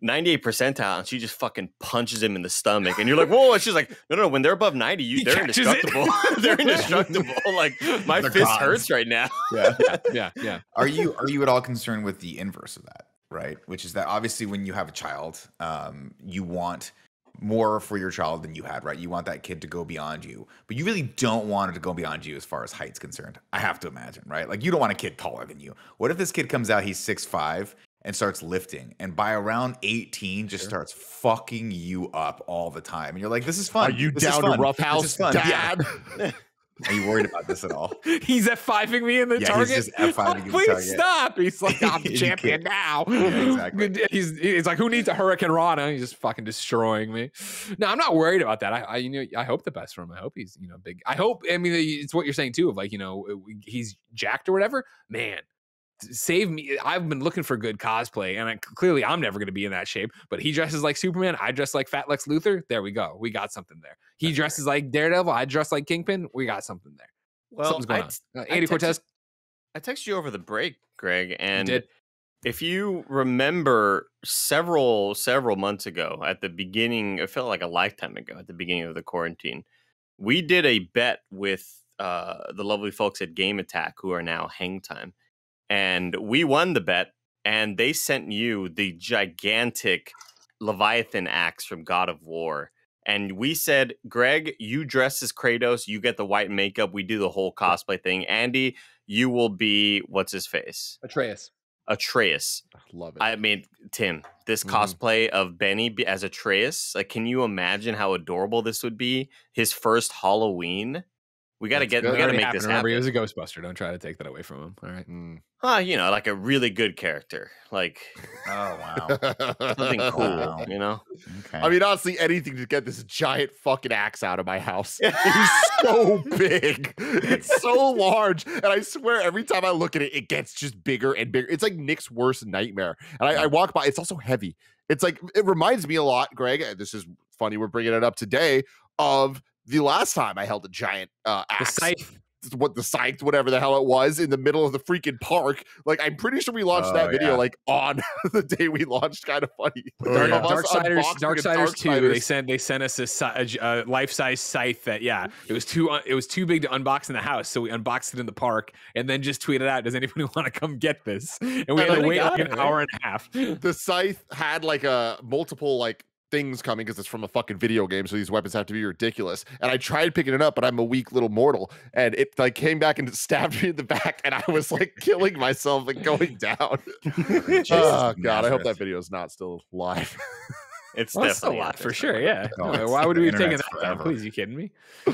98 percentile and she just fucking punches him in the stomach and you're like, whoa, and she's like, no, no, no, when they're above 90, you He they're indestructible. [LAUGHS] [LAUGHS] they're indestructible. Like my They're fist gods. hurts right now. [LAUGHS] Yeah. yeah, yeah. Are you are you at all concerned with the inverse of that? Right, which is that obviously when you have a child, um, you want more for your child than you had. Right, you want that kid to go beyond you, but you really don't want it to go beyond you as far as height's concerned. I have to imagine, right? Like you don't want a kid taller than you. What if this kid comes out, he's six five and starts lifting, and by around eighteen, just starts fucking you up all the time, and you're like, "This is fun. Are you This down to fun. rough This house, is fun." Yeah. Dad? [LAUGHS] Are you worried about this at all? [LAUGHS] He's F5ing me in the Yeah, he's target. just F5ing you in the Please target. stop. He's like, I'm [LAUGHS] the champion now. Yeah, exactly. He's, he's like, who needs a Hurricanrana? He's just fucking destroying me. No, I'm not worried about that. I, I, you know, I hope the best for him. I hope he's, you know, big. I hope, I mean, it's what you're saying too, of like, you know, uh, he's jacked or whatever. Man, save me. I've been looking for good cosplay, and I, clearly I'm never going to be in that shape. But he dresses like Superman. I dress like Fat Lex Luthor. There we go. We got something there. He dresses like Daredevil. I dress like Kingpin. We got something there. Well, Something's going I on. Uh, Andy texted- Cortez. I texted you over the break, Greg, and if you remember several several months ago at the beginning, it felt like a lifetime ago at the beginning of the quarantine, we did a bet with uh, the lovely folks at Game Attack who are now Hang Time, and we won the bet, and they sent you the gigantic Leviathan axe from God of War. And we said, Greg, you dress as Kratos, you get the white makeup, we do the whole cosplay thing. Andy, you will be what's his face? Atreus. Atreus. I love it. I mean, Tim, this Mhm. cosplay of Benny as Atreus, like, can you imagine how adorable this would be? His first Halloween. We got to That's get, good. we got to make happened. this Remember, happen. he was a Ghostbuster. Don't try to take that away from him. All right. Mm. Huh, you know, like a really good character, like Oh wow. something cool, Wow. you know. Okay. I mean, honestly, anything to get this giant fucking axe out of my house. [LAUGHS] It's so big. It's so large. And I swear, every time I look at it, it gets just bigger and bigger. It's like Nick's worst nightmare. And I, I walk by, it's also heavy. It's like, it reminds me a lot, Greg. This is funny. We're bringing it up today of the last time I held a giant uh, The scythe. what the scythe, whatever the hell it was, in the middle of the freaking park. Like, I'm pretty sure we launched Oh, that video yeah. like on [LAUGHS] the day we launched. Kind of funny. Dark, Of us Darksiders, unboxing Darksiders two. They sent they sent us a, a a life-size scythe that yeah, it was too it was too big to unbox in the house, so we unboxed it in the park and then just tweeted out, "Does anybody [LAUGHS] want to come get this?" And we had to wait like it, an right? hour and a half. the scythe had like a multiple like things coming because it's from a fucking video game so these weapons have to be ridiculous and i tried picking it up but i'm a weak little mortal and it like came back and [LAUGHS] stabbed me in the back and i was like killing myself and going down [LAUGHS] oh god i hope that video is not still live [LAUGHS] It's Well, that's a lot for sure. Yeah. Oh, no, No, why would we have taken that down? forever. Please, you kidding me? [SIGHS]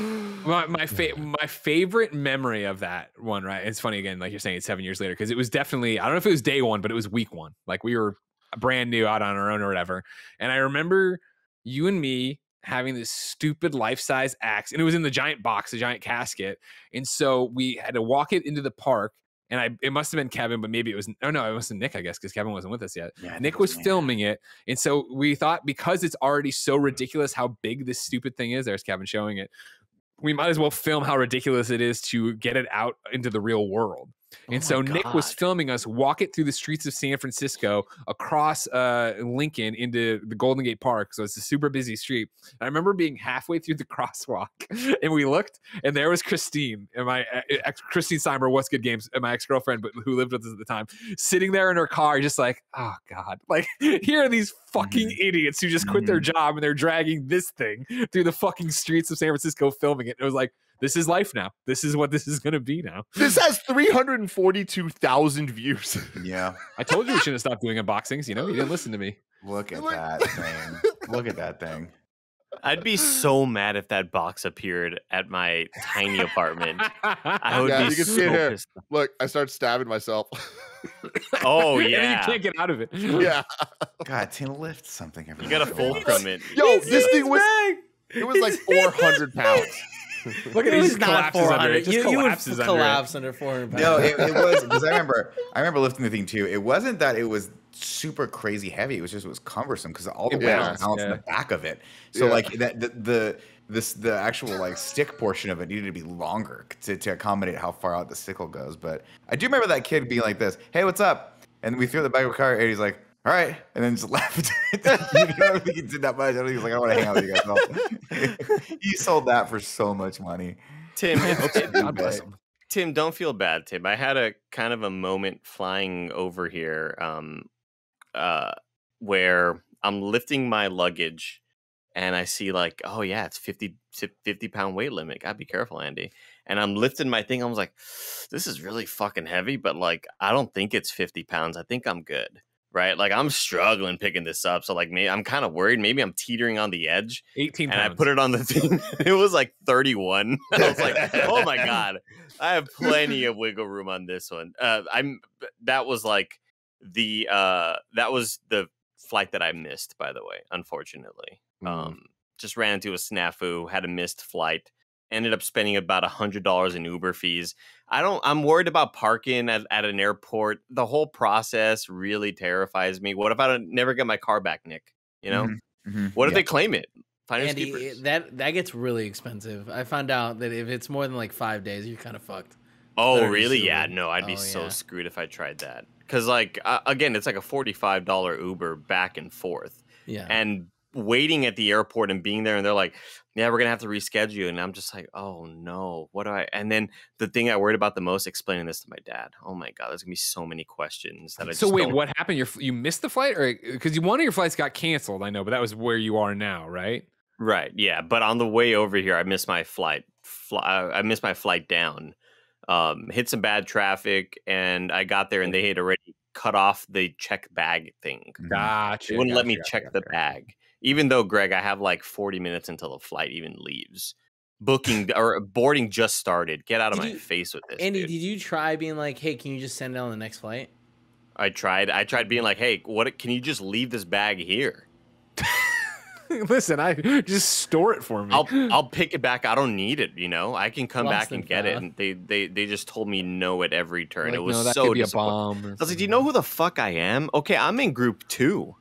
My my, fa- my favorite memory of that one, right? It's funny again, like you're saying, it's seven years later because it was definitely I don't know if it was day one, but it was week one. Like we were brand new out on our own or whatever. And I remember you and me having this stupid life size axe, and it was in the giant box, the giant casket. And so we had to walk it into the park. And I, it must have been Kevin, but maybe it was. Oh no, it was Nick, I guess, because Kevin wasn't with us yet. Yeah, Nick was filming it, and so we thought because it's already so ridiculous how big this stupid thing is. There's Kevin showing it. We might as well film how ridiculous it is to get it out into the real world. Oh And my so Nick was filming us walk it through the streets of San Francisco across uh, Lincoln into the Golden Gate Park. So it's a super busy street. I remember being halfway through the [LAUGHS] crosswalk and we looked and there was Christine and my uh, ex Christine Steimer, What's Good Games, and my ex girlfriend, but who lived with us at the time, sitting there in her car, just like, oh God, [LAUGHS] like here are these fucking idiots who just quit their job and they're dragging this thing through the fucking streets of San Francisco filming it. It was like, this is life now. This is what this is going to be now. this has 342000 views Yeah. I told you we shouldn't stop doing unboxings. You know, you didn't listen to me. Look at Look- that thing. Look at that thing. I'd be so mad if that box appeared at my tiny apartment. [LAUGHS] I would Yeah, be you can so see it here. pissed. look i start stabbing myself [LAUGHS] Oh And yeah, you can't get out of it. yeah God, Tim, lift something. every you got to once in a while. fulcrum it. yo this thing was it was like [LAUGHS] 400 pounds [LAUGHS] Look at It it, was just not collapses under 400. it. Just You, you would collapses under collapse under 400 pounds. No, it, it was because I [LAUGHS] remember I remember lifting the thing too. It wasn't that it was super crazy heavy. It was just it was cumbersome because all the weight was balanced in the back of it. So Yeah. like that the, the this the actual like stick portion of it needed to be longer to, to accommodate how far out the sickle goes. But I do remember that kid being like this, "Hey, what's up?" And we threw the back of the car, and he's like, "All right," and then just left. you know, I don't think he did that much. I don't think he was like, "I want to hang out with you guys." all." [LAUGHS] he sold that for so much money. Tim, God bless him. Tim, don't feel bad, Tim. I had a kind of a moment flying over here, um, uh, where I'm lifting my luggage, and I see like, oh yeah, it's 50, 50 pound weight limit. Gotta be careful, Andy. And I'm lifting my thing. I was like, this is really fucking heavy, but like, I don't think it's 50 pounds. I think I'm good. Right? Like, I'm struggling picking this up. So, like, me, I'm kind of worried. Maybe I'm teetering on the edge. 18 And I put it on the thing. [LAUGHS] it was like 31. [LAUGHS] I was like, oh my God. [LAUGHS] I have plenty of wiggle room on this one. Uh, I'm that was like the uh that was the flight that I missed, by the way, unfortunately. Mm. Um just ran into a snafu, had a missed flight, ended up spending about a hundred dollars in Uber fees. I don't I'm worried about parking at, at an airport. The whole process really terrifies me. What if I don't never get my car back, Nick? You know? Mhm, mhm, What if yeah. they claim it? Finders Andy, keepers. that that gets really expensive. I found out that if it's more than like five days, you're kind of fucked. Oh, Thirty really? Yeah, no, I'd be Oh, so yeah. screwed if I tried that. Because, like, uh, again, it's like a forty-five dollar Uber back and forth, Yeah. and waiting at the airport and being there, and they're like, "Yeah, we're gonna have to reschedule," you," and I'm just like, "Oh no, what do I?" And then the thing I worried about the most, explaining this to my dad. Oh my god, there's gonna be so many questions that I So just wait, don't- what happened? Your you missed the flight, or uh, because one of your flights got canceled? I know, but that was where you are now, right? Right. Yeah. But on the way over here, I missed my flight. Fly, uh, I missed my flight down. Um, hit some bad traffic, and I got there, and mm. they had already cut off the check bag thing. Gotcha. They wouldn't let me gotcha, check the bag, even though Greg, I have like 40 minutes until the flight even leaves. Booking or boarding just started. Get out of Did my you- face with this. Andy, dude. did you try being like, "Hey, can you just send it on the next flight"? I tried. I tried being like, "Hey, what? Can you just leave this bag here? [LAUGHS] Listen, I just store it for me. I'll I'll pick it back. I don't need it. You know, I can come Lost back and get it." And they they they just told me no at every turn. Like, it was no, so could be a bomb. I was like, "Do you know who the fuck I am? Okay, I'm in group two.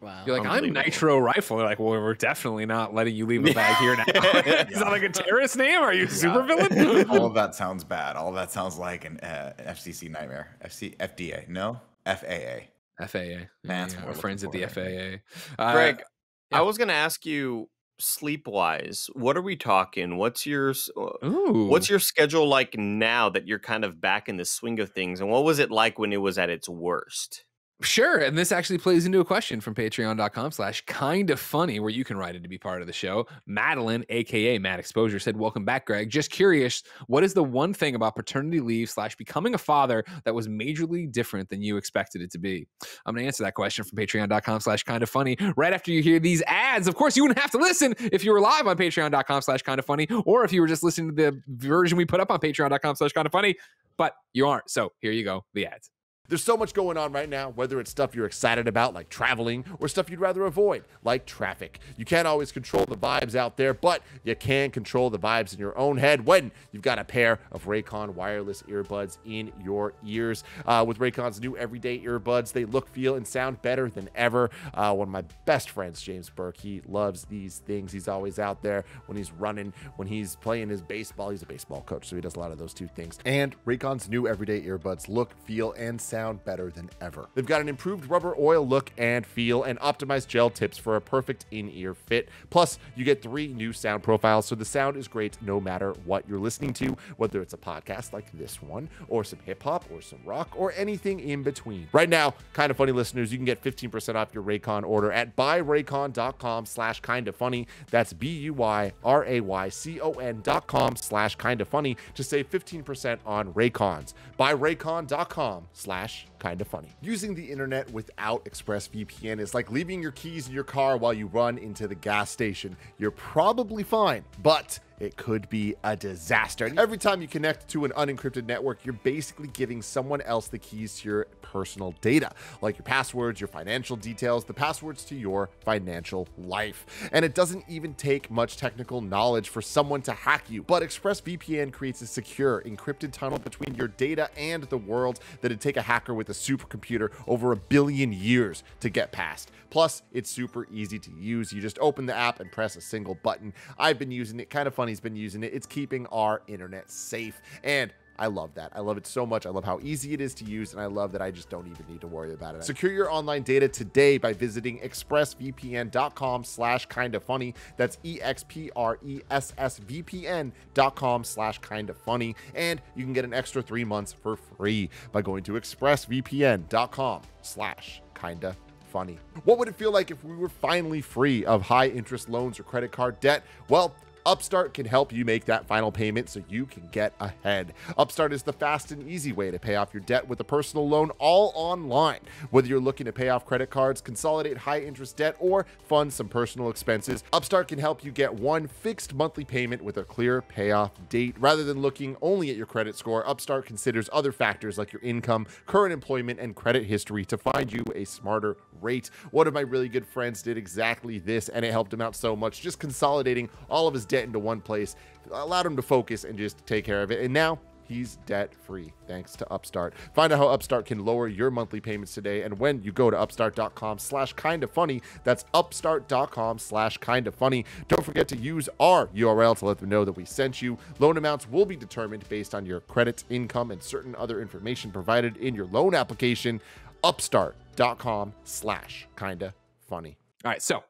Wow. You're like, I'm Nitro Rifle. They're like, well, we're definitely not letting you leave a bag here now. [LAUGHS] [LAUGHS] Is that like a terrorist name? Are you a super villain? [LAUGHS] All of that sounds bad. All of that sounds like an uh, FCC nightmare. FC FDA, no FAA. FAA. That's Yeah, we're friends at the looking FAA. Uh, Greg, yeah. I was gonna ask you sleep wise. What are we talking? What's your uh, Ooh. what's your schedule like now that you're kind of back in the swing of things? And what was it like when it was at its worst? Sure, and this actually plays into a question from patreon.com slash kind of funny where you can write in to be part of the show. Madeline, aka Matt Exposure, said, Welcome back, Greg. Just curious, what is the one thing about paternity leave slash becoming a father that was majorly different than you expected it to be? I'm gonna answer that question from patreon.com slash kind of funny right after you hear these ads. Of course, you wouldn't have to listen if you were live on patreon.com slash kind of funny, or if you were just listening to the version we put up on patreon.com slash kind of funny, but you aren't. So here you go, the ads. There's so much going on right now, whether it's stuff you're excited about, like traveling, or stuff you'd rather avoid, like traffic. You can't always control the vibes out there, but you can control the vibes in your own head when you've got a pair of Raycon wireless earbuds in your ears. Uh, with Raycon's new everyday earbuds, they look, feel, and sound better than ever. Uh, one of my best friends, James Burke, he loves these things. He's always out there when he's running, when he's playing his baseball. He's a baseball coach, so he does a lot of those two things. And Raycon's new everyday earbuds look, feel, and sound better than ever. They've got an improved rubber oil look and feel and optimized gel tips for a perfect in ear fit. Plus, you get three new sound profiles, so the sound is great no matter what you're listening to, whether it's a podcast like this one, or some hip hop, or some rock, or anything in between. Right now, kind of funny listeners, you can get 15% off your Raycon order at buyraycon.com slash kind of funny. That's B U Y R A Y C O N dot com slash kind of funny to save 15% on Raycons. Buyraycon.com slash Smash. Kind of funny. Using the internet without ExpressVPN is like leaving your keys in your car while you run into the gas station. You're probably fine, but it could be a disaster. And every time you connect to an unencrypted network, you're basically giving someone else the keys to your personal data, like your passwords, your financial details, the passwords to your financial life. And it doesn't even take much technical knowledge for someone to hack you. But ExpressVPN creates a secure, encrypted tunnel between your data and the world that'd take a hacker with a supercomputer over a billion years to get past. Plus, it's super easy to use. You just open the app and press a single button. I've been using it. Kind of funny. He's been using it. It's keeping our internet safe. And I love that. I love it so much. I love how easy it is to use, and I love that I just don't even need to worry about it. Secure your online data today by visiting expressvpn.com slash kinda funny. That's E-X-P-R-E-S-S-V-P-N.com slash kinda funny. And you can get an extra three months for free by going to expressvpn.com slash kinda funny. What would it feel like if we were finally free of high interest loans or credit card debt? Well, Upstart can help you make that final payment so you can get ahead. Upstart is the fast and easy way to pay off your debt with a personal loan all online. Whether you're looking to pay off credit cards, consolidate high interest debt, or fund some personal expenses, Upstart can help you get one fixed monthly payment with a clear payoff date. Rather than looking only at your credit score, Upstart considers other factors like your income, current employment, and credit history to find you a smarter rate. One of my really good friends did exactly this, and it helped him out so much. Just consolidating all of his debt into one place allowed him to focus and just take care of it. And now he's debt free thanks to Upstart. Find out how Upstart can lower your monthly payments today. And when you go to upstart.com slash kind of funny, that's upstart.com slash kind of funny. Don't forget to use our URL to let them know that we sent you. Loan amounts will be determined based on your credit, income, and certain other information provided in your loan application. Upstart.com slash kinda funny. All right, so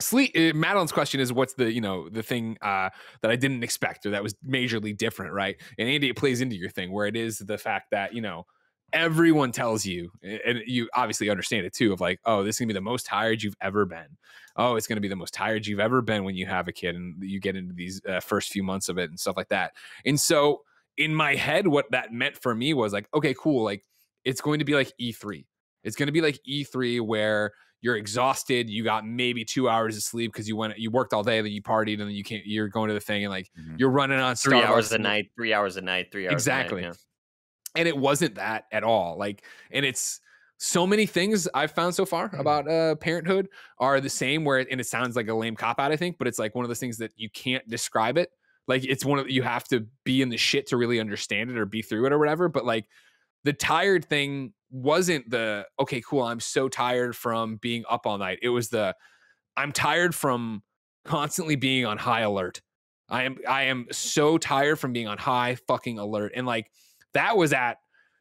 sleep. Uh, Madeline's question is, what's the you know the thing uh, that I didn't expect or that was majorly different, right? And Andy, it plays into your thing where it is the fact that you know everyone tells you, and you obviously understand it too, of like, oh, this is gonna be the most tired you've ever been. Oh, it's gonna be the most tired you've ever been when you have a kid, and you get into these uh, first few months of it and stuff like that. And so in my head, what that meant for me was like, okay, cool, like it's going to be like E3. It's going to be like E3 where you're exhausted. You got maybe two hours of sleep because you went, you worked all day, then you partied, and then you can't. You're going to the thing and like Mhm. you're running on Three hours a night, three hours a night, three hours Exactly. A night, and it wasn't that at all. Like, and it's so many things I've found so far about uh, parenthood are the same. Where and it sounds like a lame cop out, I think, but it's like one of those things that you can't describe it. Like it's one of you have to be in the shit to really understand it or be through it or whatever. But like the tired thing wasn't the okay, cool. I'm so tired from being up all night. It was the I'm tired from constantly being on high alert. I am I am so tired from being on high fucking alert. And like that was at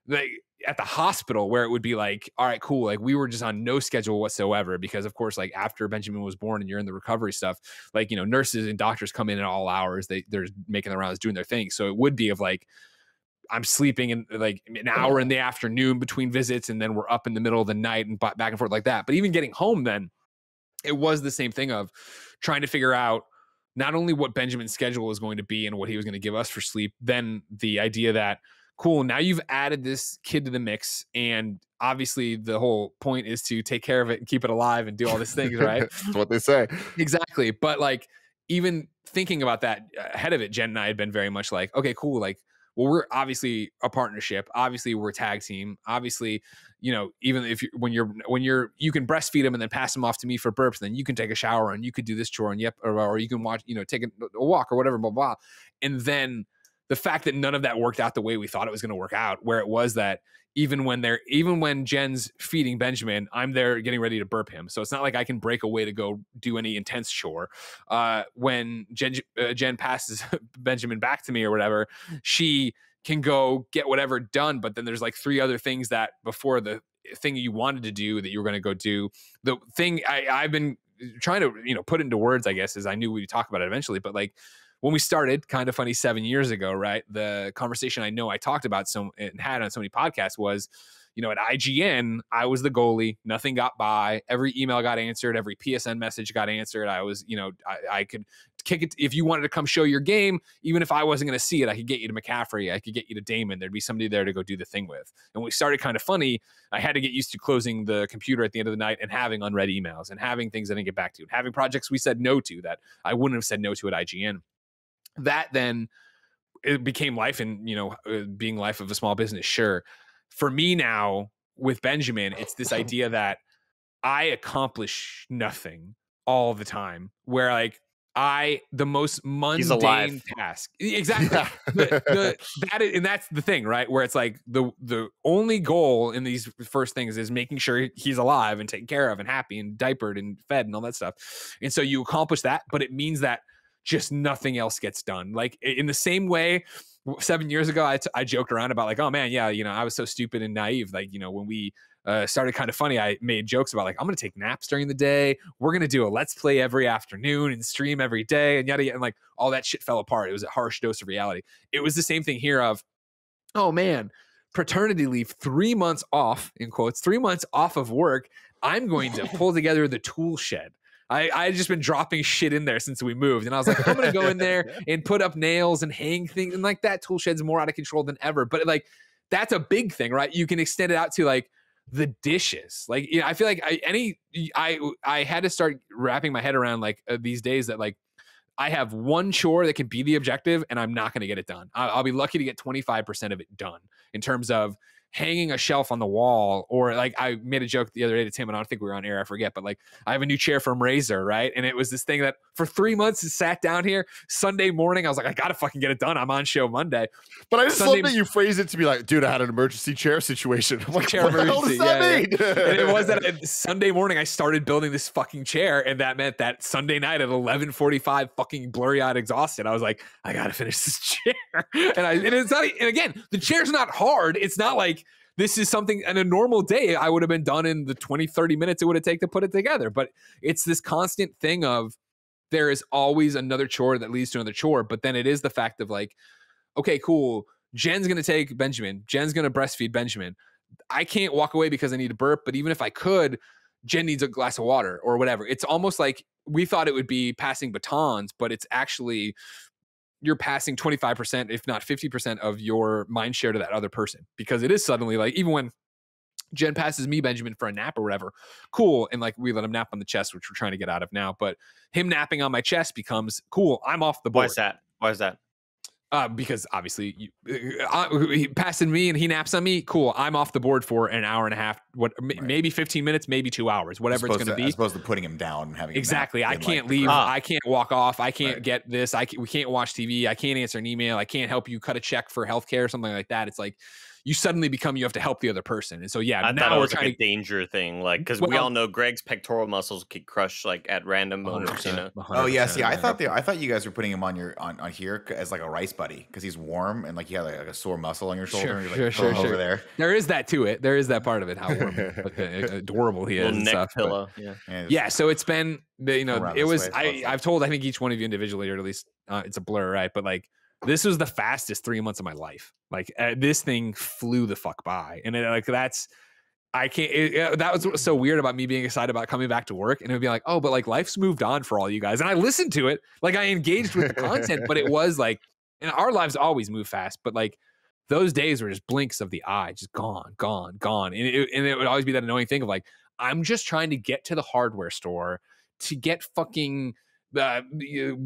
like at the hospital where it would be like, all right, cool. Like we were just on no schedule whatsoever because of course, like after Benjamin was born and you're in the recovery stuff, like you know, nurses and doctors come in at all hours. They they're making the rounds, doing their thing. So it would be of like I'm sleeping in like an hour in the afternoon between visits, and then we're up in the middle of the night and back and forth like that. But even getting home, then it was the same thing of trying to figure out not only what Benjamin's schedule was going to be and what he was going to give us for sleep, then the idea that cool, now you've added this kid to the mix, and obviously the whole point is to take care of it and keep it alive and do all these things, right? [LAUGHS] That's what they say. exactly. But like even thinking about that ahead of it, Jen and I had been very much like, okay, cool. Like, well, we're obviously a partnership. Obviously, we're a tag team. Obviously, you know, even if you when you're when you're you can breastfeed them and then pass them off to me for burps, then you can take a shower and you could do this chore and yep, or, or you can watch, you know, take a, a walk or whatever, blah blah. And then the fact that none of that worked out the way we thought it was going to work out, where it was that even when they're even when Jen's feeding Benjamin, I'm there getting ready to burp him. So it's not like I can break away to go do any intense chore. Uh, when Jen uh, Jen passes [LAUGHS] Benjamin back to me or whatever, she can go get whatever done. But then there's like three other things that before the thing you wanted to do that you were going to go do. The thing I, I've been trying to you know put into words, I guess, is I knew we'd talk about it eventually, but like when we started kind of funny seven years ago right the conversation i know i talked about so and had on so many podcasts was you know at ign i was the goalie nothing got by every email got answered every psn message got answered i was you know i, I could kick it if you wanted to come show your game even if i wasn't going to see it i could get you to mccaffrey i could get you to damon there'd be somebody there to go do the thing with. And we started kind of funny i had to get used to closing the computer at the end of the night and having unread emails and having things i didn't get back to and having projects we said no to that i wouldn't have said no to at ign that then it became life and you know uh, being life of a small business sure. For me now with benjamin it's this [LAUGHS] idea that i accomplish nothing all the time where like i the most mundane task [LAUGHS] exactly. The, the, that is, and that's the thing right? Where it's like the the only goal in these first things is making sure he's alive and taken care of and happy and diapered and fed and all that stuff. And so you accomplish that but it means that just nothing else gets done. Like in the same way seven years ago I, t- I joked around about like oh man yeah you know i was so stupid and naive like you know when we uh, started kind of funny i made jokes about like i'm gonna take naps during the day we're gonna do a let's play every afternoon and stream every day and yada yada and like all that shit fell apart. It was a harsh dose of reality. It was the same thing here of oh man paternity leave three months off in quotes three months off of work i'm going to pull [LAUGHS] together the tool shed I, I had just been dropping shit in there since we moved. And I was like, I'm gonna go in there [LAUGHS] and put up nails and hang things. And like that tool shed's more out of control than ever. But like that's a big thing, right? You can extend it out to like the dishes. Like you know, I feel like I any I I had to start wrapping my head around like uh, these days that like I have one chore that can be the objective, and I'm not going to get it done. I- I'll be lucky to get 25% of it done in terms of hanging a shelf on the wall, or like I made a joke the other day to Tim, and I don't think we were on air. I forget, but like I have a new chair from Razer right? And it was this thing that for three months it sat down here. Sunday morning, I was like, I got to fucking get it done. I'm on show Monday. But I just Sunday- love that you phrase it to be like, dude, I had an emergency chair situation. [LAUGHS] I'm like, Chair what the hell does that yeah, mean? and it was that [LAUGHS] Sunday morning I started building this fucking chair, and that meant that Sunday night at eleven forty five, fucking blurry eyed, exhausted, I was like, I gotta finish this [LAUGHS] chair, and I and it's not, and again, the chair's not hard. It's not like this is something in a normal day I would have been done in the 20, 30 minutes it would have taken to put it together, but it's this constant thing of there is always another chore that leads to another chore, but then it is the fact of like, okay, cool. Jen's gonna take Benjamin. Jen's gonna breastfeed Benjamin. I can't walk away because I need a burp, but even if I could, Jen needs a glass of water or whatever. It's almost like we thought it would be passing batons, but it's actually you're passing 25%, if not 50% of your mind share to that other person because it is suddenly like, even when Jen passes me Benjamin for a nap or whatever, cool. And like we let him nap on the chest, which we're trying to get out of now. But him napping on my chest becomes cool. I'm off the board. Why is that? Why is that? Uh, because obviously, you, uh, uh, he passing me and he naps on me. Cool. I'm off the board for an hour and a half. What? m- Right. Maybe 15 minutes, maybe two hours, whatever it's going to be. As opposed to putting him down and having Exactly. I can't the leave. Ah. I can't walk off. I can't Right. get this. I can, we can't watch TV. I can't answer an email. I can't help you cut a check for healthcare or something like that. It's like you suddenly become you have to help the other person. And so yeah, I thought now it we're was trying like a danger thing, like because we all know Greg's pectoral muscles could crush like at random moments. You know, Oh yeah, see, I thought the, I thought you guys were putting him on your on, on here as like a rice buddy because he's warm and like you have like, a sore muscle on your shoulder. Sure, and you're sure, like, sure, "Oh, over sure. there. there is that to it. There is that part of it. How warm, [LAUGHS] adorable he is. little and neck stuff, but- pillow. Yeah. Yeah so it's been the, you know it was way, i i've told i think each one of you individually or at least uh, it's a blur right but like this was the fastest three months of my life. Like uh, this thing flew the fuck by and it, like that's i can't it, it- that was so weird about me being excited about coming back to work and it would be like oh but like life's moved on for all you guys and i listened to it like i engaged with the content but it [LAUGHS] was like and our lives always move fast but like those days were just blinks of the eye just gone gone gone and it, and it would always be that annoying thing of like i'm just trying to get to the hardware store to get fucking uh,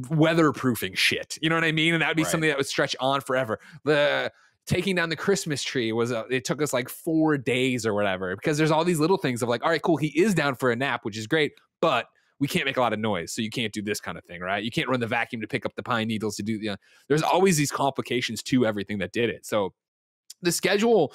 weatherproofing shit. You know what I mean? And that would be Right. something that would stretch on forever. The taking down the Christmas tree was uh, it took us like four days or whatever because there's all these little things of like, all right, cool, he is down for a nap, which is great, but we can't make a lot of noise, so you can't do this kind of thing, right? You can't run the vacuum to pick up the pine needles to do. You know, there's always these complications to everything that did it. So the schedule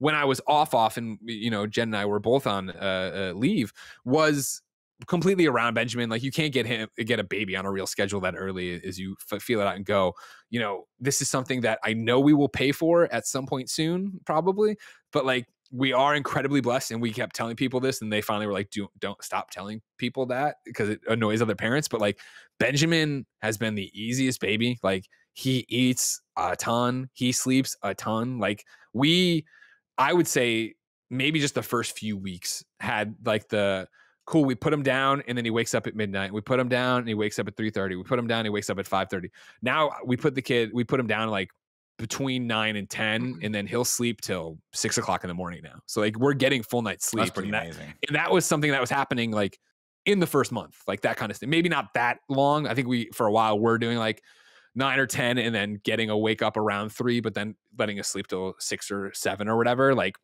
when I was off, off, and you know, Jen and I were both on uh, uh, leave was completely around Benjamin. Like you can't get him get a baby on a real schedule that early as you f- feel it out and go. You know, this is something that I know we will pay for at some point soon, probably. But like we are incredibly blessed, and we kept telling people this, and they finally were like, "Do don't stop telling people that because it annoys other parents." But like Benjamin has been the easiest baby. Like he eats a ton, he sleeps a ton. Like we, I would say maybe just the first few weeks had like the cool we put him down and then he wakes up at midnight. We put him down and he wakes up at 3.30 we put him down and he wakes up at 5.30 now uh, we put the kid we put him down like between 9 and 10 mm-hmm. and then he'll sleep till 6 o'clock in the morning now. So like we're getting full night sleep That's pretty and that, amazing. and that was something that was happening like in the first month like that kind of thing maybe not that long. I think we for a while were doing like nine or ten and then getting a wake up around three, but then letting us sleep till six or seven or whatever. Like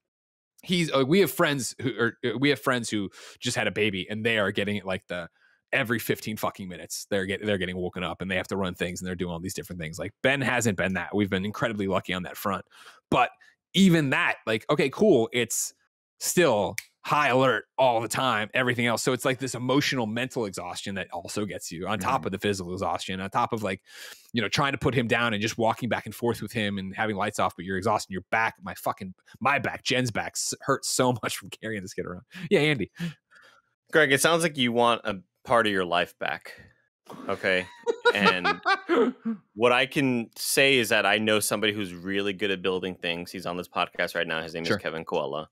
he's uh, we have friends who or uh, we have friends who just had a baby and they are getting it like the every 15 fucking minutes they're getting they're getting woken up and they have to run things and they're doing all these different things. Like ben hasn't been that. We've been incredibly lucky on that front. But even that like okay cool it's still high alert all the time everything else so it's like this emotional mental exhaustion that also gets you on top mm-hmm. of the physical exhaustion on top of like you know trying to put him down and just walking back and forth with him and having lights off but you're exhausted your back my fucking my back jen's back hurts so [LAUGHS] much from carrying this kid around yeah andy Greg, it sounds like you want a part of your life back. Okay. And [LAUGHS] what I can say is that I know somebody who's really good at building things. He's on this podcast right now. His name Sure. is Kevin Coello.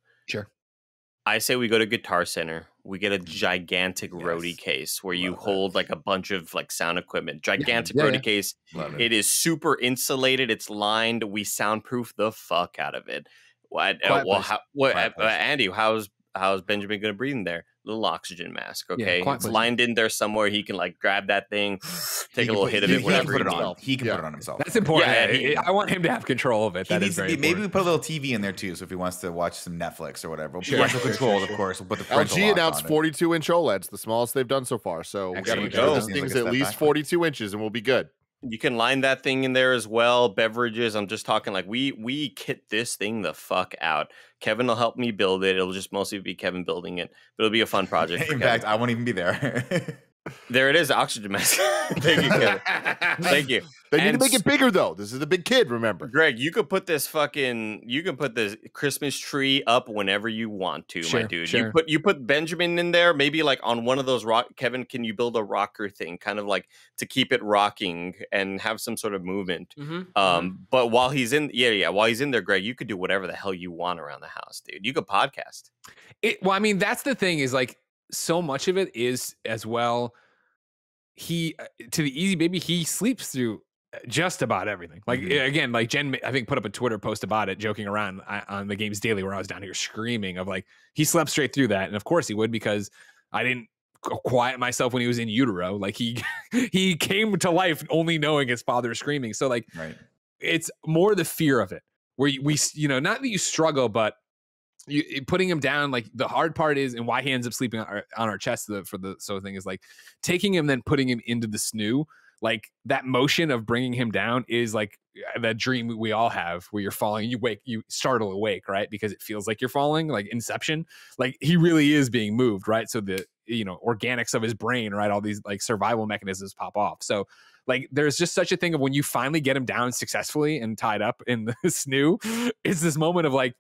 I say we go to Guitar Center. We get a gigantic roadie case where you Love that. hold like a bunch of like sound equipment. [LAUGHS] Gigantic Yeah, roadie yeah. case. It. It is super insulated. It's lined. We soundproof the fuck out of it. What? Uh, well, how, what? Uh. Andy, how's how's Benjamin going to breathe in there? Little oxygen mask. Okay, quiet it's lined in there somewhere. He can like grab that thing, [SIGHS] take a little put- hit of he- it he whenever can put it on. himself. He can Yeah. put it on himself. that's important Yeah, yeah, he- i want him to have control of it He That is needs to very be, maybe we put a little TV in there too, so if he wants to watch some Netflix or whatever, Sure, parental sure, controlled, sure, of course. We'll put the parental LG announced 42 inch OLEDs, the smallest they've done so far. So we got to Actually, make it sure this like thing's at least 42 inches and we'll be good. You can line that thing in there as well. Beverages. I'm just talking like we we kit this thing the fuck out. Kevin will help me build it. It'll just mostly be Kevin building it, but it'll be a fun project. [LAUGHS] In fact, I won't even be there. [LAUGHS] there it is, oxygen mask. [LAUGHS] Thank you, Kevin. [LAUGHS] Thank you. They need to make it bigger though. This is a big kid, remember? Greg, you could put this fucking you can put this Christmas tree up whenever you want to, my dude. sure. You put you put Benjamin in there, maybe like on one of those rock Kevin, can you build a rocker thing, kind of like to keep it rocking and have some sort of movement? Mhm, Um, but while he's in yeah, yeah, while he's in there, Greg, you could do whatever the hell you want around the house, dude. You could podcast. it, well, I mean, that's the thing is like so much of it is as well. He uh, to the easy baby, he sleeps through uh, just about everything. Like Mhm. again, like Jen, I think put up a Twitter post about it, joking around on the games daily, where I was down here screaming of like he slept straight through that, and of course he would because I didn't quiet myself when he was in utero. Like he [LAUGHS] he came to life only knowing his father screaming. So like right. it's more the fear of it where we you know not that you struggle but you putting him down like the hard part is and why he ends up sleeping on our, on our chest the, for the so thing is like taking him then putting him into the snoo like that motion of bringing him down is like uh, that dream we all have where you're falling you wake you startle awake right? Because it feels like you're falling like inception like he really is being moved right? So the you know organics of his brain right? All these like survival mechanisms pop off. So like there's just such a thing of when you finally get him down successfully and tied up in the [LAUGHS] snoo it's this moment of like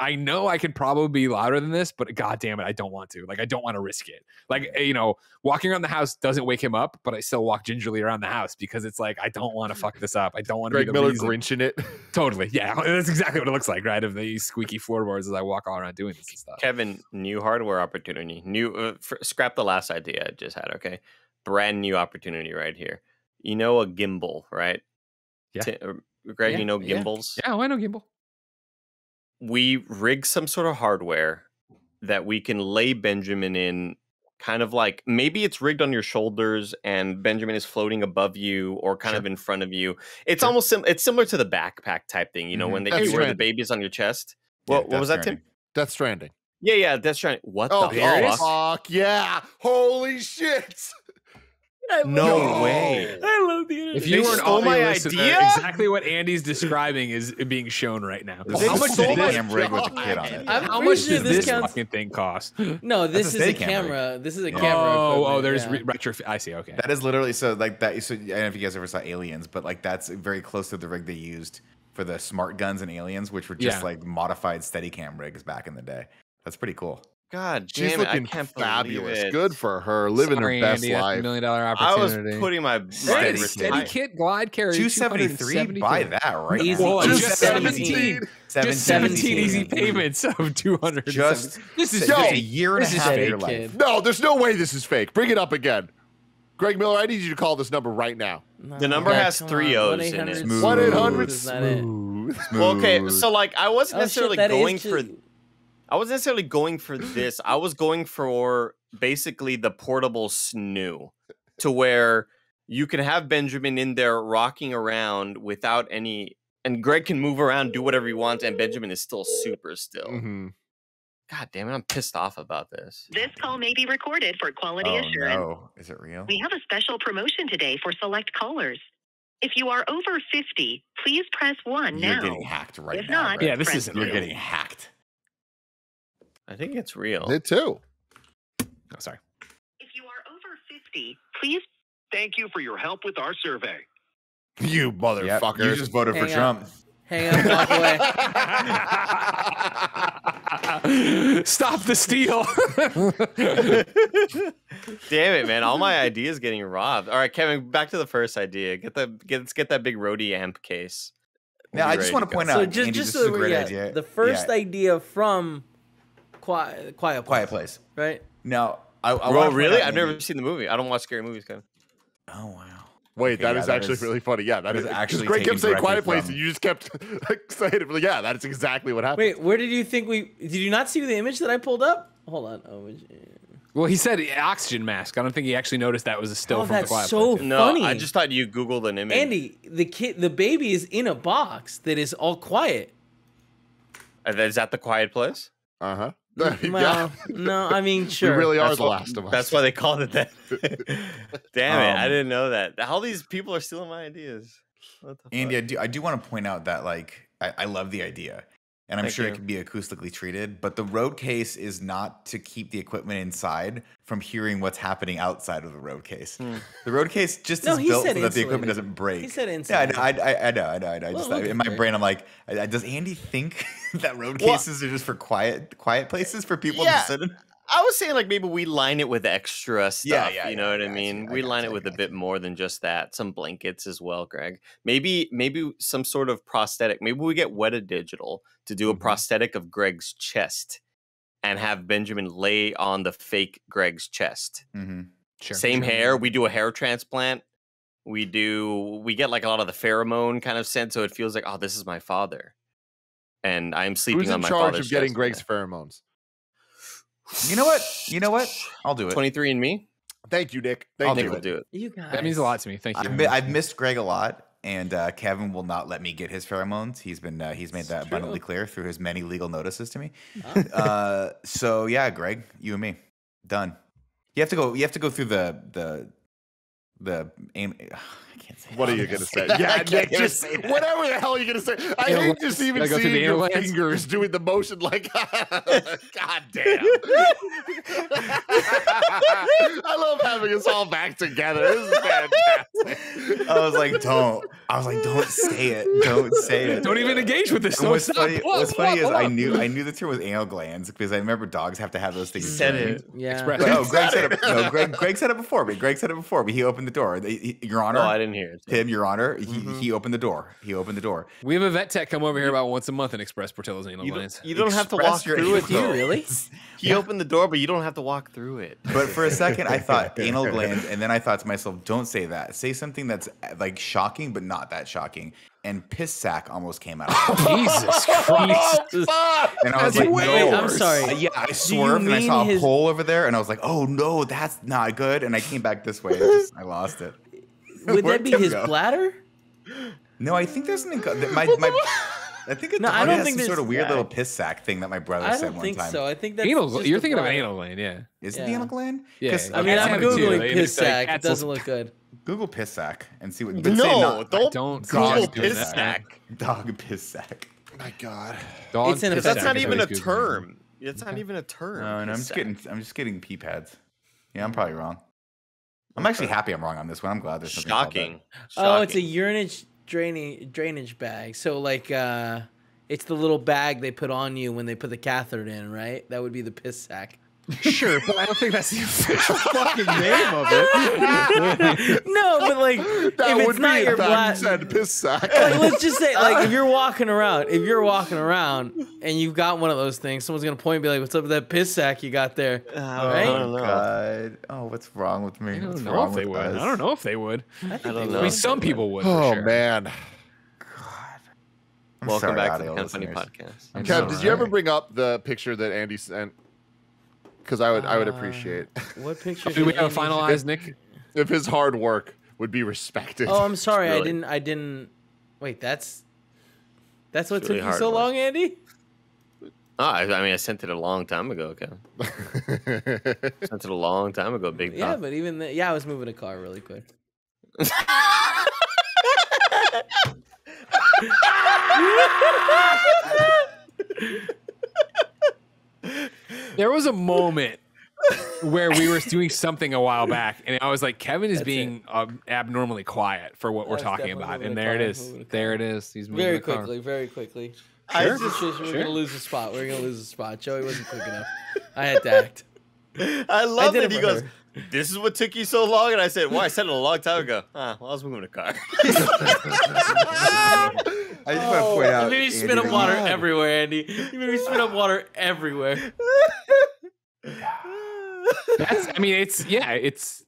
I know I could probably be louder than this, but god damn it, I don't want to. Like I don't want to risk it. Like eh, you know, walking around the house doesn't wake him up, but I still walk gingerly around the house because it's like I don't want to fuck this up. I don't want to be Greg the Miller reason. Grinch in it. [LAUGHS] Totally, yeah, [LAUGHS] that's exactly what it looks like, right? Of these squeaky floorboards as I walk all around doing this and stuff. Kevin, new hardware opportunity. New uh, f- scrap the last idea I just had, okay? Brand new opportunity right here. You know a gimbal, right? Yeah. Ti- uh, Greg, Yeah, you know yeah. gimbals? Yeah, oh, I know gimbal. We rig some sort of hardware that we can lay Benjamin in kind of like maybe it's rigged on your shoulders and Benjamin is floating above you or kind of in front of you. It's Sure. almost sim- it's similar to the backpack type thing, you know, Mhm. when they you wear the babies on your chest. Yeah, What, what was that, Death Tim? Stranding. Death Stranding. Yeah, yeah, Death Stranding. What Oh, the there it is. fuck? fuck yeah. Holy shit. No No. way. I love the internet. If you They were an stole my listener, idea? Uh, exactly what Andy's describing is being shown right now. This They How is a much stole did my this? Steadicam rig with a kid on it. I'm How much sure does this this counts- fucking thing cost? [LAUGHS] No, this is a a camera. This is a Oh, camera. oh, oh, there's yeah. re- retro. I see. Okay. That is literally so like that. So I don't know if you guys ever saw Aliens, but like that's very close to the rig they used for the smart guns and Aliens, which were just Yeah. like modified Steadicam rigs back in the day. That's pretty cool. God She's damn it, I looking can't fabulous. it. Good for her. Living Sorry, her best Andy, a life. million dollar I was putting my, my Steady wrist- steady kit glide carry. Two seventy three. Buy that right. Easy. now. Well, Just just 17. 17. 17, Just 17 easy easy payments of 200. Just this is Yo, just a year and a half of your life. kid. No, there's no way this is fake. Bring it up again. Greg Miller, I need you to call this number right now. The number has three on, O's in it. 1-800 Smooth. 1-800 is not it. Well, okay, so like I wasn't Oh, necessarily that is going for ju- I wasn't necessarily going for this. I was going for basically the portable snoo to where you can have Benjamin in there rocking around without any, and Greg can move around, do whatever he wants, and Benjamin is still super still. Mhm. God damn it, I'm pissed off about this. This call may be recorded for quality Oh assurance. no, is it real? We have a special promotion today for select callers. If you are over 50, please press 1 You're now. getting hacked right If now. not, Greg. Yeah, this isn't You're getting hacked. I think it's real. It too. Oh, sorry. If you are over 50, please Thank you for your help with our survey. You Yep, you just voted for Hang on. Trump. Hang on, walk away. Stop the steal. [LAUGHS] Damn it, man! All my ideas getting robbed. All right, Kevin, back to the first idea. Get the get let's get that big roadie amp case. We'll Now, I just want to go. point so out, just Andy, just this is a so great yeah, idea. the first Yeah, idea from Quiet Quiet Quiet Place, Place. right? Now, I, I Bro, really? I've never seen the movie. I don't watch scary movies, Kevin. Oh wow. Wait, Okay, that yeah, is that actually is- really funny. Yeah, that that is is actually. actually Greg kept saying quiet place, from- and you just kept [LAUGHS] excited. Like, yeah, that's exactly what happened. Wait, where did you think we? Did you not see the image that I pulled up? Hold on. Oh, was- well, he said oxygen mask. I don't think he actually noticed that was a still Oh, from the quiet so Place. No, funny. I just thought you googled an image. Andy, the kid, the baby is in a box that is all quiet. Uh, is that the quiet place? Uh huh. [LAUGHS] Well, no, I mean, [LAUGHS] sure. We really are That's the why- last of us. That's why they called it that. [LAUGHS] Damn it! I Um, didn't know that. All these people are stealing my ideas. What the Andy, I do I do want to point out that like I, I love the idea. And I'm Thank sure you. it can be acoustically treated, but the road case is not to keep the equipment inside from hearing what's happening outside of the road case. Hmm. The road case just No, is built so said that the equipment doesn't break. He said inside. Yeah, I insulated. know, I, I, know, I know, I know. I Well, just okay, in my brain, I'm like, does Andy think [LAUGHS] that road Well- cases are just for quiet, quiet places for people Yeah. to sit in? I was saying like maybe we line it with extra stuff. Yeah, yeah, you yeah, know what I I mean? I we line you, it with a bit more than just that. Some blankets as well, Greg. Maybe maybe some sort of prosthetic. Maybe we get Weta Digital to do a Mhm. prosthetic of Greg's chest and have Benjamin lay on the fake Greg's chest. Mm-hmm. Sure. Same sure. hair. We do a hair transplant. We do. We get like a lot of the pheromone kind of scent, so it feels like, oh, this is my father, and I'm sleeping Who's on in my charge father's of getting. Greg's pheromones? You know what? You know what? I'll do it. 23 and me. Thank you, Nick. I'll Thank Nick will do it. You guys. That means a lot to me. Thank you. I've, I've missed Greg a lot, and uh, Kevin will not let me get his pheromones. He's been uh, he's made that true. abundantly clear through his many legal notices to me. Ah. uh, so yeah, Greg, you and me, done. You have to go. You have to go through the the the. Aim, I can't say. What are you gonna [LAUGHS] say? I Yeah, can't Nick, just say that. whatever the hell are you gonna say? I Anal hate just even Gotta go through seeing your anal lines? fingers doing the motion like, [LAUGHS] God damn. [LAUGHS] I love having us all back together. This is fantastic. I was like, don't. I was like, don't say it. Don't say it. Don't even engage with this. What's funny, Whoa, what's whoa, funny is I knew I knew the term was anal glands because I remember dogs have to have those things. Said it. Yeah. Express- But, oh, Greg said it. No, Greg, Greg said it before me. Greg said it before me. He opened the door. He- he- Your oh, Honor, No, I didn't hear it. Tim, Your Honor, he, Mhm. he opened the door. He opened the door. We have a vet tech come over here about once a month and express Portillo's anal You glands. don't, you don't have to walk through it. anal though. really? [LAUGHS] [LAUGHS] He opened the door, but you don't have to walk through it. But for a second, I thought [LAUGHS] anal glands, and then I thought to myself, "Don't say that. Say something that's like shocking, but not that shocking." And piss sack almost came out. Of my mouth. Jesus Christ. And I was That's like, way no. I'm sorry. Uh, Yeah, I you swerved and I mean saw a his- hole over there, and I was like, "Oh no, that's not good." And I came back this way. and just- I lost it. [LAUGHS] Would that be Tim his go? bladder? No, I think there's something. co- that My my. I think it No, I don't has think some sort there's- of weird yeah. little piss sack thing that my brother I said don't one think time. so. I think that's Anal, just you're the thinking of anal gland, yeah. Is it the anal gland? Yeah, 'Cause I mean, I'm have it too. googling piss just, like, sack. It doesn't look [LAUGHS] good. Google piss sack and see what. but say No, not- don't, don't Google piss that. sack. dog piss sack. My God. Dog It's in piss That's sack not even a term. It's not even a term. No, and I'm just sack. getting. I'm just getting pee pads. Yeah, I'm probably wrong. I'm actually happy I'm wrong on this one. I'm glad there's something called that. shocking. Oh, it's a Shocking. urinage drainage drainage bag. So like uh it's the little bag they put on you when they put the catheter in, right? That would be the piss sack. Sure, but I don't think that's the official [LAUGHS] fucking name of it. no, but like [LAUGHS] That if would it's not be your if I blood, said piss sack. like, let's just say like if you're [LAUGHS] walking around, if you're walking around and you've got one of those things, someone's gonna point and be like, "What's up with that piss sack you got there?" Uh, Right? I don't. God. Oh, what's wrong with me? I don't know wrong if they would. us? I don't know if they would. I, think I don't they know. I mean, some people would. Oh sure. man. I'm Welcome sorry, back to the audio Kind of Funny listeners. podcast. I'm Kev, did you ever bring up the picture that Andy sent? Because I would, I would Uh, appreciate [LAUGHS] What picture? Do we have a Andy- finalized, Nick? if his hard work would be respected. Oh, I'm [LAUGHS] sorry. I didn't. I didn't. Wait, that's that's what really took you so work. long, Andy. Oh, I, I mean, I sent it a long time ago. Okay, [LAUGHS] sent it a long time ago. Big Yeah, Pop. but even the, yeah, I was moving a car really quick. There was a moment where we were doing something a while back, and I was like, Kevin is That's being um, abnormally quiet for what we're That's talking about, and there it is. There it is. He's moving Very quickly, very quickly. I This just- situation, we're sure. gonna lose a spot. We're gonna lose a spot. Joey wasn't quick enough. I had to act. [LAUGHS] I love that it he goes. her. This is what took you so long, and I said, "Well, I said it a long time ago." Ah, well, I was moving a car. [LAUGHS] I just want to point out. you made me spit Andy, up water you- everywhere, Andy. You made me spit up water everywhere. That's. I mean, it's yeah. It's.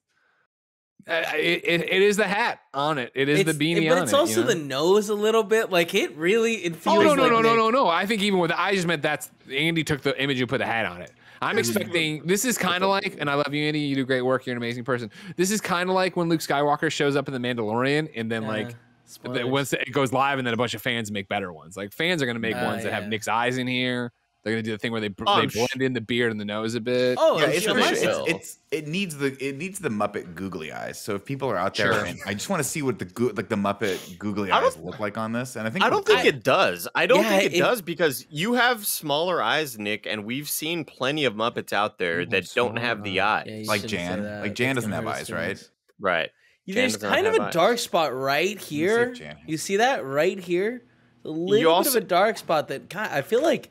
Uh, it, it, it is the hat on it. It is It's- the beanie but on it's it. you also know? the nose a little bit. Like it really, it feels Oh no no like no no Nick- no no! I think even with I just meant that's Andy took the image and put the hat on it. I'm expecting this is kind of like, and I love you, Andy. You do great work. You're an amazing person. This is kind of like when Luke Skywalker shows up in the Mandalorian, and then Uh, like spoilers. once it goes live, and then a bunch of fans make better ones. Like fans are gonna make Ah, ones that have. Nick's eyes in here. They're gonna do the thing where they Oh, they I'm sh- blend in the beard and the nose a bit. Oh, Yeah, I'm it's, sure it's, it's, it's it needs the it needs the Muppet googly eyes. So if people are out there, Sure. and I just want to see what the goo- like the Muppet googly eyes look like on this. And I think I don't think I- it does. I don't Yeah, think it, it- does because you have smaller eyes, Nick, and we've seen plenty of Muppets out there that don't have the eyes. Yeah, like Jan. Like Jan That's doesn't have eyes, right? Right. Jan There's kind of a eyes. dark spot right here. if Jan You see that right here? A little bit also- of a dark spot that kind. of, I feel like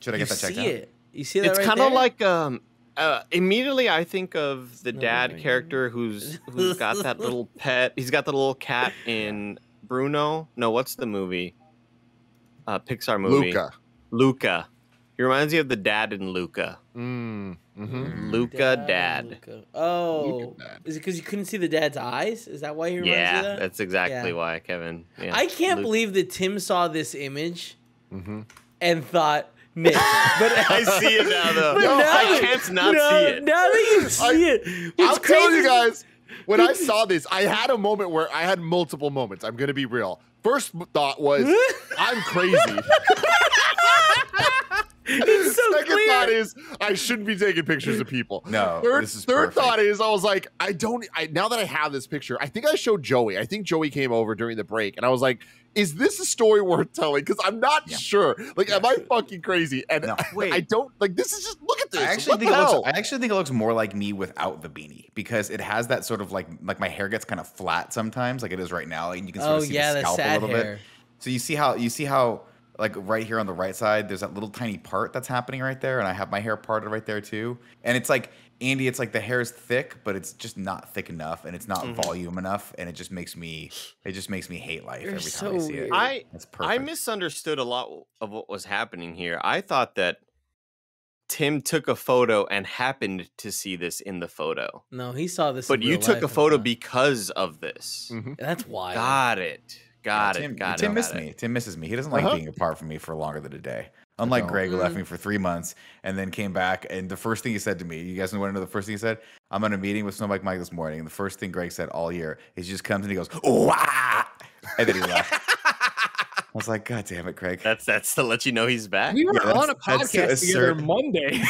Should I you get that see checked out? it. You see that It's right kind of like um uh, immediately I think of the No, dad right character who's who's got that [LAUGHS] little pet. He's got the little cat in Bruno. No, what's the movie? Uh Pixar movie. Luca. Luca. He reminds me of the dad in Luca. Mm, hmm Luca dad. Luca. Oh, Dad. is it because you couldn't see the dad's eyes? Is that why he reminds you Yeah, of that? that's exactly Yeah. why, Kevin. Yeah. I can't Luke- believe that Tim saw this image hmm and thought Nick. But [LAUGHS] I see it now, though. But No, now I can't not no, see it. Now that you [LAUGHS] see it, I'll what's tell you guys, when I [LAUGHS] saw this, I had a moment where I had multiple moments. I'm gonna be real. First thought was, I'm crazy. It's so Second clear. thought is, I shouldn't be taking pictures of people. No, Third, this is third thought is, I was like, I don't. I now that I have this picture, I think I showed Joey. I think Joey came over during the break, and I was like, "Is this a story worth telling?" Because I'm not Yeah. sure. Like, am I fucking crazy? And No. [LAUGHS] wait, I don't like. This is just look at this. I actually What think the it looks. I actually think it looks more like me without the beanie because it has that sort of like like my hair gets kind of flat sometimes, like it is right now, and you can sort Oh of see yeah, the that scalp a sad little hair. bit. So you see how you see how like right here on the right side, there's that little tiny part that's happening right there, and I have my hair parted right there too. And it's like Andy, it's like the hair is thick, but it's just not thick enough, and it's not Mm-hmm. volume enough, and it just makes me it just makes me hate life You're every time I so see it. weird. I I misunderstood a lot of what was happening here. I thought that Tim took a photo and happened to see this in the photo. No, he saw this. in But you took life, a I photo because of this. Mhm. That's wild. Got it. Got Yeah, it. Tim, got Tim it. missed got it. me. Tim misses me. He doesn't like Uh-huh. being apart from me for longer than a day. Unlike No. Greg, who left Mm. me for three months and then came back. And the first thing he said to me, you guys want to know the first thing he said? I'm on a meeting with Snowbike Mike this morning. And the first thing Greg said all year is he just comes and he goes, oh, ah! And then he left. [LAUGHS] I was like, God damn it, Craig. That's that's to let you know he's back. We were Yeah, on a that's- that's podcast together assert- Monday. [LAUGHS]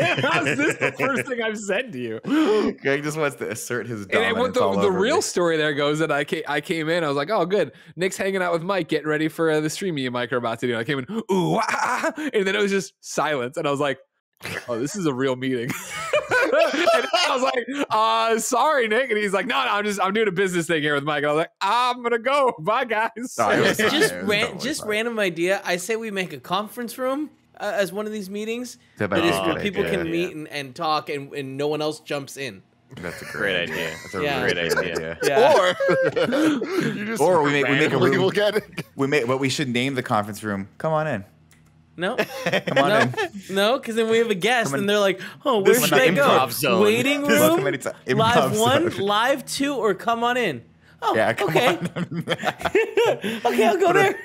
How's this the first thing I've said to you? [GASPS] Craig just wants to assert his And, and dominance what the, all the over real me. story there goes that I came, I came in, I was like, oh, good. Nick's hanging out with Mike, getting ready for uh, the stream me and Mike are about to do. I came in, ooh, ah, [LAUGHS] and then it was just silence. And I was like, oh, this is a real meeting. [LAUGHS] and I was like, uh, sorry, Nick. And he's like, no, no, I'm just, I'm doing a business thing here with Mike. And I was like, I'm going to go. Bye, guys. No, it fine. just ran, totally just fine. random idea. I say we make a conference room uh, as one of these meetings. That That might is be a where people idea. can meet and, and talk, and, and no one else jumps in. That's a Great great, idea. That's a Yeah. Great great idea. idea. Yeah. Or [LAUGHS] you just Or we make- we make a randomly room- will get it. We may, but we should name the conference room. Come on in. No, [LAUGHS] Come on no, in. no, because then we have a guest, and they're like, "Oh, where This should is I go? zone. Waiting room, live one, [LAUGHS] zone. live two, or come on in." Oh, Yeah, come okay, on. [LAUGHS] okay, I'll go Put a- there.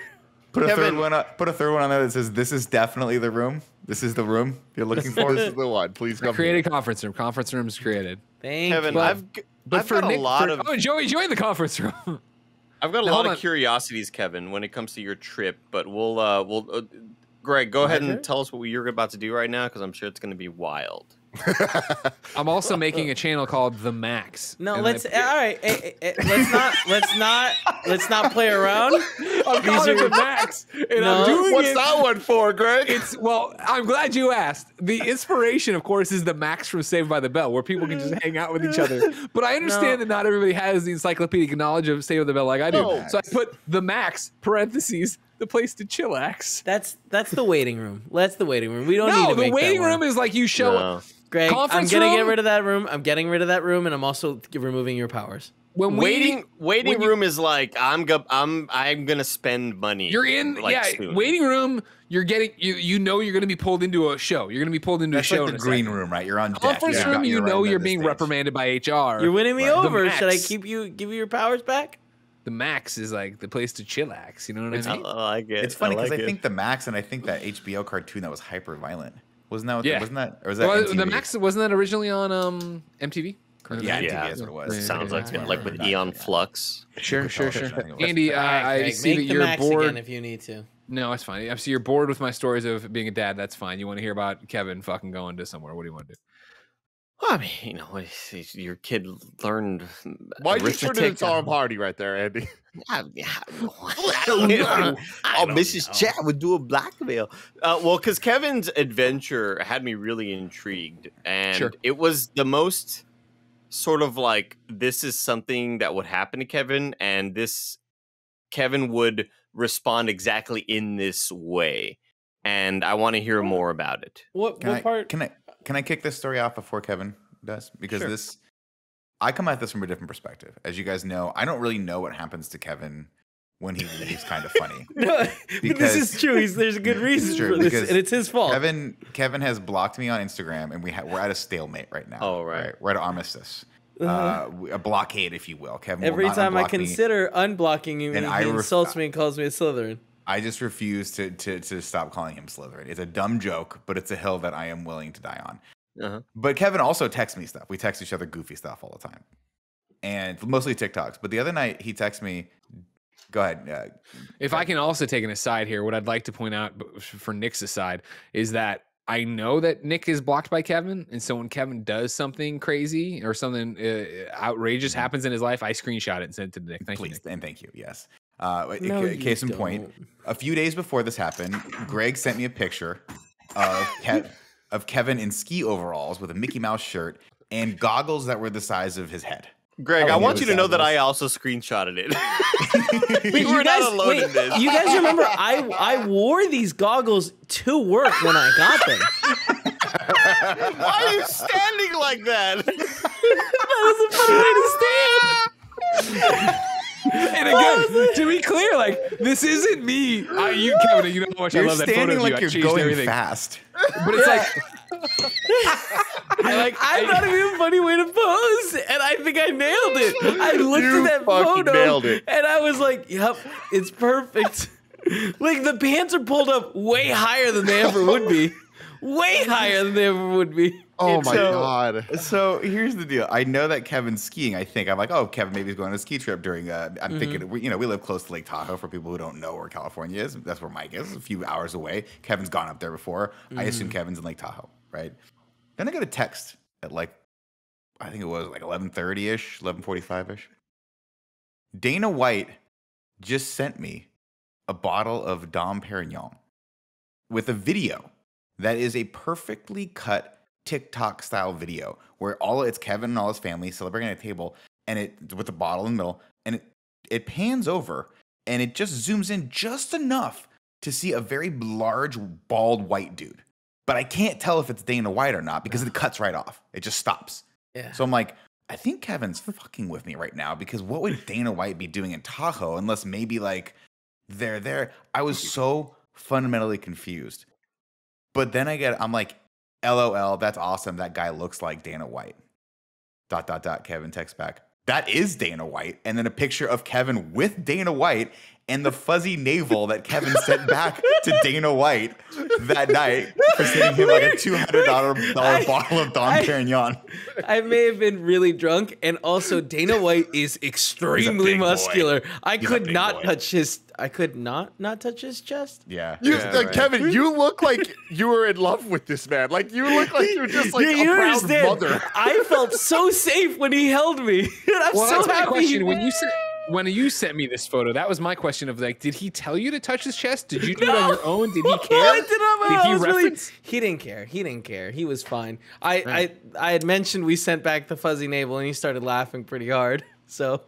Put a third one up. Put a third one on there that says, "This is definitely the room. This is the room you're looking for." This is the one. Please come. Created conference room. Conference room's created. Thank Kevin, you. I've But I've for got a lot for- of- oh, Joey, join the conference room. I've got a Now, lot of on. curiosities, Kevin, when it comes to your trip. But we'll, uh, we'll, uh, Greg, go ahead and tell us what you're about to do right now, because I'm sure it's going to be wild. [LAUGHS] I'm also making a channel called The Max. No, let's. I- all right, eh, eh, eh, let's not. Let's not. Let's not play around. [LAUGHS] I'm These calling it The Max, and No. I'm doing What's it. that one for, Greg? It's well, I'm glad you asked. The inspiration, of course, is the Max from Saved by the Bell, where people can just hang out with each other. But I understand No. that not everybody has the encyclopedic knowledge of Saved by the Bell like I do. No. So I put the Max parentheses the place to chillax. That's that's the waiting room. That's the waiting room. We don't need No, to the make waiting one. room is like you show No. Greg, I'm gonna get rid of that room. I'm getting rid of that room, and I'm also removing your powers. when we waiting, waiting when you- room is like I'm, go- I'm, I'm gonna spend money. You're in, like, yeah, soon. waiting room. You're getting, you you know, you're going to be pulled into a show. You're going to be pulled into That's a show. like in the a green second. room, right? You're on deck. Conference You've room, got- you you're know you're being stage. reprimanded by HR. You're winning me Right. Over. Should I keep you give you your powers back? The Max is like the place to chillax. You know what I I, mean? I like it. It's funny because like I, think the Max and I think that HBO cartoon that was hyper violent. Wasn't that? What Yeah. Wasn't that? Or was that Well, MTV? the Max wasn't that originally on um MTV? Yeah, MTV Yeah. is what it was. sounds like Yeah. like with Yeah. Aeon Flux. Sure, sure, sure. television, I think it was. Andy, uh, All right, I Greg, see that you're max bored. again if you need to. No, it's fine. I see you're bored with my stories of being a dad. That's fine. You want to hear about Kevin fucking going to somewhere? What do you want to do? Well, I mean, [LAUGHS] you know, it's- it's- your kid learned. Why'd you turn into Tom Hardy right there, Andy? [LAUGHS] [LAUGHS] I, I don't know. Oh, Mrs. Chat would do a blackmail. Uh, well, because Kevin's adventure had me really intrigued, and Sure. it was the most sort of like this is something that would happen to Kevin, and this Kevin would respond exactly in this way, and I want to hear more about it. What what I, part? Can I can I kick this story off before Kevin does? Because Sure. this, I come at this from a different perspective. As you guys know, I don't really know what happens to Kevin when he leaves. kind of funny. [LAUGHS] No, but this is true. He's, there's a good [LAUGHS] reason true, for this, and it's his fault. Kevin Kevin has blocked me on Instagram, and we ha- we're at a stalemate right now. Oh, right. We're at an armistice, Uh-huh. uh, a blockade, if you will. Kevin. will Every not time I unblock me. consider unblocking him, And he I ref- insults me and calls me a Slytherin. I just refuse to, to to stop calling him Slytherin. It's a dumb joke, but it's a hill that I am willing to die on. Uh-huh. But Kevin also texts me stuff. We text each other goofy stuff all the time, and mostly TikToks. But the other night he texts me. Go ahead. Uh, If I can also take an aside here, what I'd like to point out for Nick's aside is that I know that Nick is blocked by Kevin, and so when Kevin does something crazy or something uh, outrageous happens in his life, I screenshot it and send it to Nick. Thank you. please Nick. and thank you. Yes. Uh, a- No, a- you case in point. don't. A few days before this happened, Greg sent me a picture of Kev, of Kevin in ski overalls with a Mickey Mouse shirt and goggles that were the size of his head. Greg, I want you to know that. I also screenshotted it. [LAUGHS] Wait, you were not alone wait, in this. you guys remember I I wore these goggles to work when I got them. Why are you standing like that? [LAUGHS] that was a funny way to stand. [LAUGHS] And again, to be clear, like this isn't me. I, you, Kevin, you know how much You're I love that photo standing of you. like I you're changed going everything. fast. But it's like [LAUGHS] I like I thought it'd be a funny way to pose, and I think I nailed it. I looked You at that photo, nailed it. and I was like, "Yep, it's perfect." [LAUGHS] like the pants are pulled up way higher than they ever would be, way higher than they ever would be. Oh my so- god. So here's the deal. I know that Kevin's skiing. I think I'm like, oh, Kevin maybe he's going on a ski trip during. Uh, I'm Mm-hmm. thinking, we, you know, we live close to Lake Tahoe. For people who don't know where California is, that's where Mike is, a few hours away. Kevin's gone up there before. I Mm-hmm. assume Kevin's in Lake Tahoe, right? Then I got a text at like, I think it was like 11:30 ish, 11:45 ish. Dana White just sent me a bottle of Dom Perignon with a video that is a perfectly cut TikTok style video where all it's Kevin and all his family celebrating at a table and it with the bottle in the middle and it it pans over and it just zooms in just enough to see a very large bald white dude. But I can't tell if it's Dana White or not because it cuts right off. It just stops. Yeah. So I'm like, I think Kevin's fucking with me right now because what would [LAUGHS] Dana White be doing in Tahoe unless maybe like they're there? I was so fundamentally confused. But then I get, I'm like, LOL, that's awesome. That guy looks like Dana White. Dot, dot, dot. Kevin texts back. That is Dana White. And then a picture of Kevin with Dana White. And the fuzzy navel that Kevin sent back to Dana White that night for sending him like a two hundred dollar bottle of Dom I- Perignon. I may have been really drunk, and also Dana White is extremely big boy. muscular. I He's could not boy. touch his. I could not not touch his chest. Yeah. You, Yeah, like, right. Kevin, you look like you were in love with this man. Like you look like you're just like you, a you proud mother. I felt so safe when he held me. [LAUGHS] I'm Well, so that's my happy. question. When you sent when you sent me this photo, that was my question of like, did he tell you to touch his chest? Did you do it on your own? Did he [LAUGHS] care? I did it on my Did he I was really- reference? he didn't care. He didn't care. He was fine. I, Right. I I had mentioned we sent back the fuzzy navel, and he started laughing pretty hard. [LAUGHS] So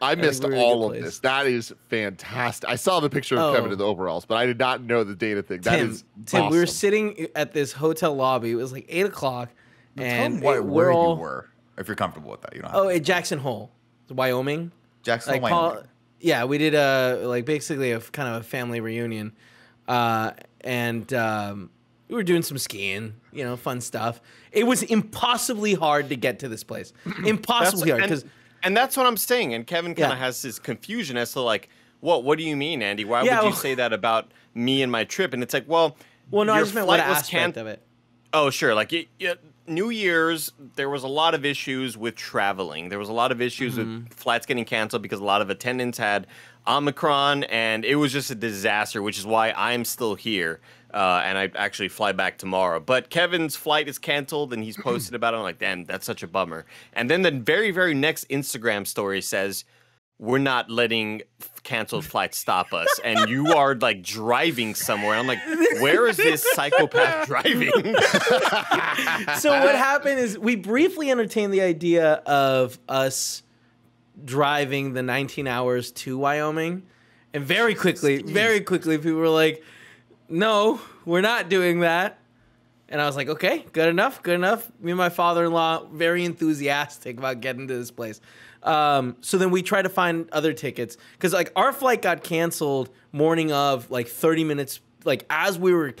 I think missed we're in a good all of place. this. That is fantastic. I saw the picture of Oh. Kevin in the overalls, but I did not know the Dana thing. That Tim, is Tim, we were sitting at this hotel lobby. It was like eight o'clock, Tell and him what, it- where we're all you were, if you're comfortable with that. You know. oh at Jackson Hole, Wyoming. Jackson, like Wyoming. Paul, yeah, we did a like basically a kind of a family reunion, uh, and um, we were doing some skiing, you know, fun stuff. It was impossibly hard to get to this place, [CLEARS THROAT] impossibly hard and, because and that's what I'm saying. And Kevin kind Yeah. of has this confusion as to like, what? What do you mean, Andy? Why Yeah, would you well- say that about me and my trip? And it's like, well, well, no, I just meant what aspect can- of it. Oh, sure. Like y y New Year's, there was a lot of issues with traveling. There was a lot of issues Mm-hmm. with flights getting canceled because a lot of attendants had Omicron, and it was just a disaster. Which is why I'm still here, uh, and I actually fly back tomorrow. But Kevin's flight is canceled, and he's [CLEARS THROAT] posted about it. I'm like, damn, that's such a bummer. And then the very, very next Instagram story says. We're not letting canceled flights stop us, and you are like driving somewhere. I'm like, where is this psychopath [LAUGHS] driving? [LAUGHS] so what happened is we briefly entertained the idea of us driving the 19 hours to Wyoming, and very quickly, very quickly, people were like, "No, we're not doing that." And I was like, "Okay, good enough, good enough." Me and my father-in-law very enthusiastic about getting to this place. Um, so then we try to find other tickets because like our flight got canceled morning of like 30 minutes like as we were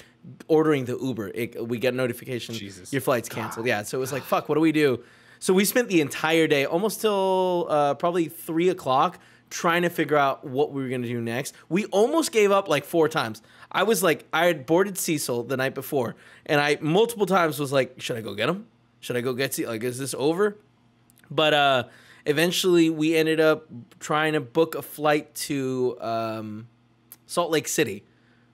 ordering the Uber, it, we get notification Jesus. your flight's canceled. Yeah, so it was like, fuck, what do we do? So we spent the entire day, almost till uh, probably three o'clock, trying to figure out what we were gonna do next. We almost gave up like four times. I was like, I had boarded Cecil the night before, and I multiple times was like, should I go get him? Should I go get Cecil? Like, is this over? But uh, eventually, we ended up trying to book a flight to um, Salt Lake City,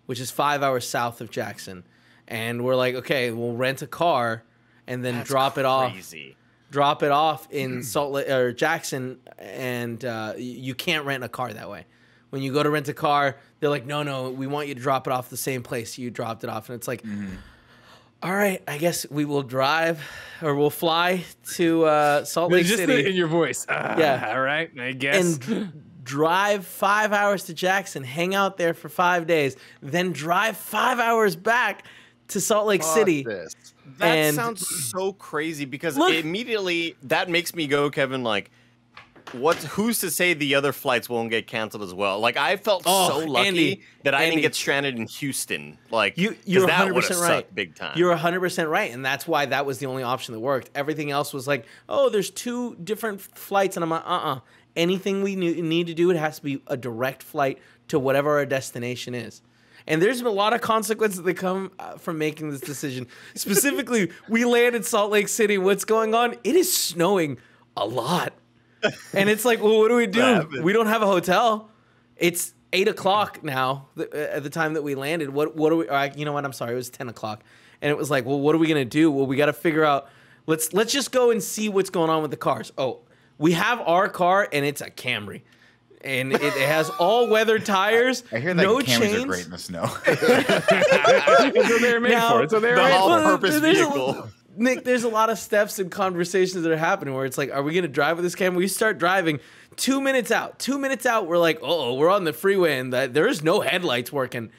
which is five hours south of Jackson. And we're like, okay, we'll rent a car and then That's drop it off. crazy. Drop it off in [CLEARS THROAT] Salt Lake or Jackson, and uh, you can't rent a car that way. When you go to rent a car, they're like, no, no, we want you to drop it off the same place you dropped it off, and it's like, all right, I guess we will drive or we'll fly to uh, Salt Lake Just City. the- in your voice. Ah, Yeah. All right. I guess. and drive five hours to Jackson, hang out there for five days, then drive five hours back to Salt Lake Fuck City. this. That And- sounds so crazy because Look- immediately that makes me go, Kevin. Like, what? Who's to say the other flights won't get canceled as well? Like, I felt Oh, so lucky Andy, that I Andy. didn't get stranded in Houston. Like, you, you're that 100 percent right. sucked big time. You're 100 percent right, and that's why that was the only option that worked. Everything else was like, oh, there's two different flights, and I'm like, uh-uh. Anything we need to do, it has to be a direct flight to whatever our destination is. And there's been a lot of consequences that come uh, from making this decision. Specifically, we land in Salt Lake City. What's going on? It is snowing a lot. And it's like, well, what do we do? We don't have a hotel. It's eight o'clock now uh, at the time that we landed. What what are we? Uh, you know what? I'm sorry. It was ten o'clock, and it was like, well, what are we gonna do? Well, we got to figure out. Let's let's just go and see what's going on with the cars. Oh, we have our car, and it's a Camry, and it, it has all weather [LAUGHS] tires. I hear that no Camrys chains. are great in the snow. [LAUGHS] That's what they're made Now, for. That's what they're the all-purpose there's a- vehicle. Nick, there's a lot of steps and conversations that are happening where it's like, are we gonna drive with this Camry? We start driving. Two minutes out, two minutes out, we're like, oh, we're on the freeway and that there is no headlights working.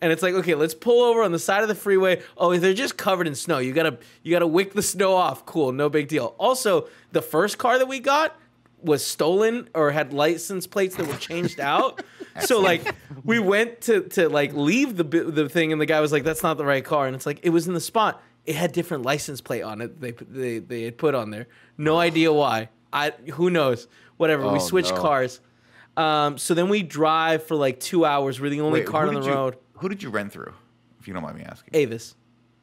And it's like, okay, let's pull over on the side of the freeway. Oh, they're just covered in snow. You gotta you gotta wick the snow off. Cool, no big deal. Also, the first car that we got was stolen or had license plates that were changed out. [LAUGHS] so like we went to to like leave the the thing and the guy was like that's not the right car and it's like it was in the spot. It had different license plate on it. They they they had put on there. No idea why. I who knows. Whatever. we Oh, switched no. cars. Um, so then we drive for like two hours. We're the only Wait, car on the you- road. Who did you rent through? If you don't mind me asking. Avis.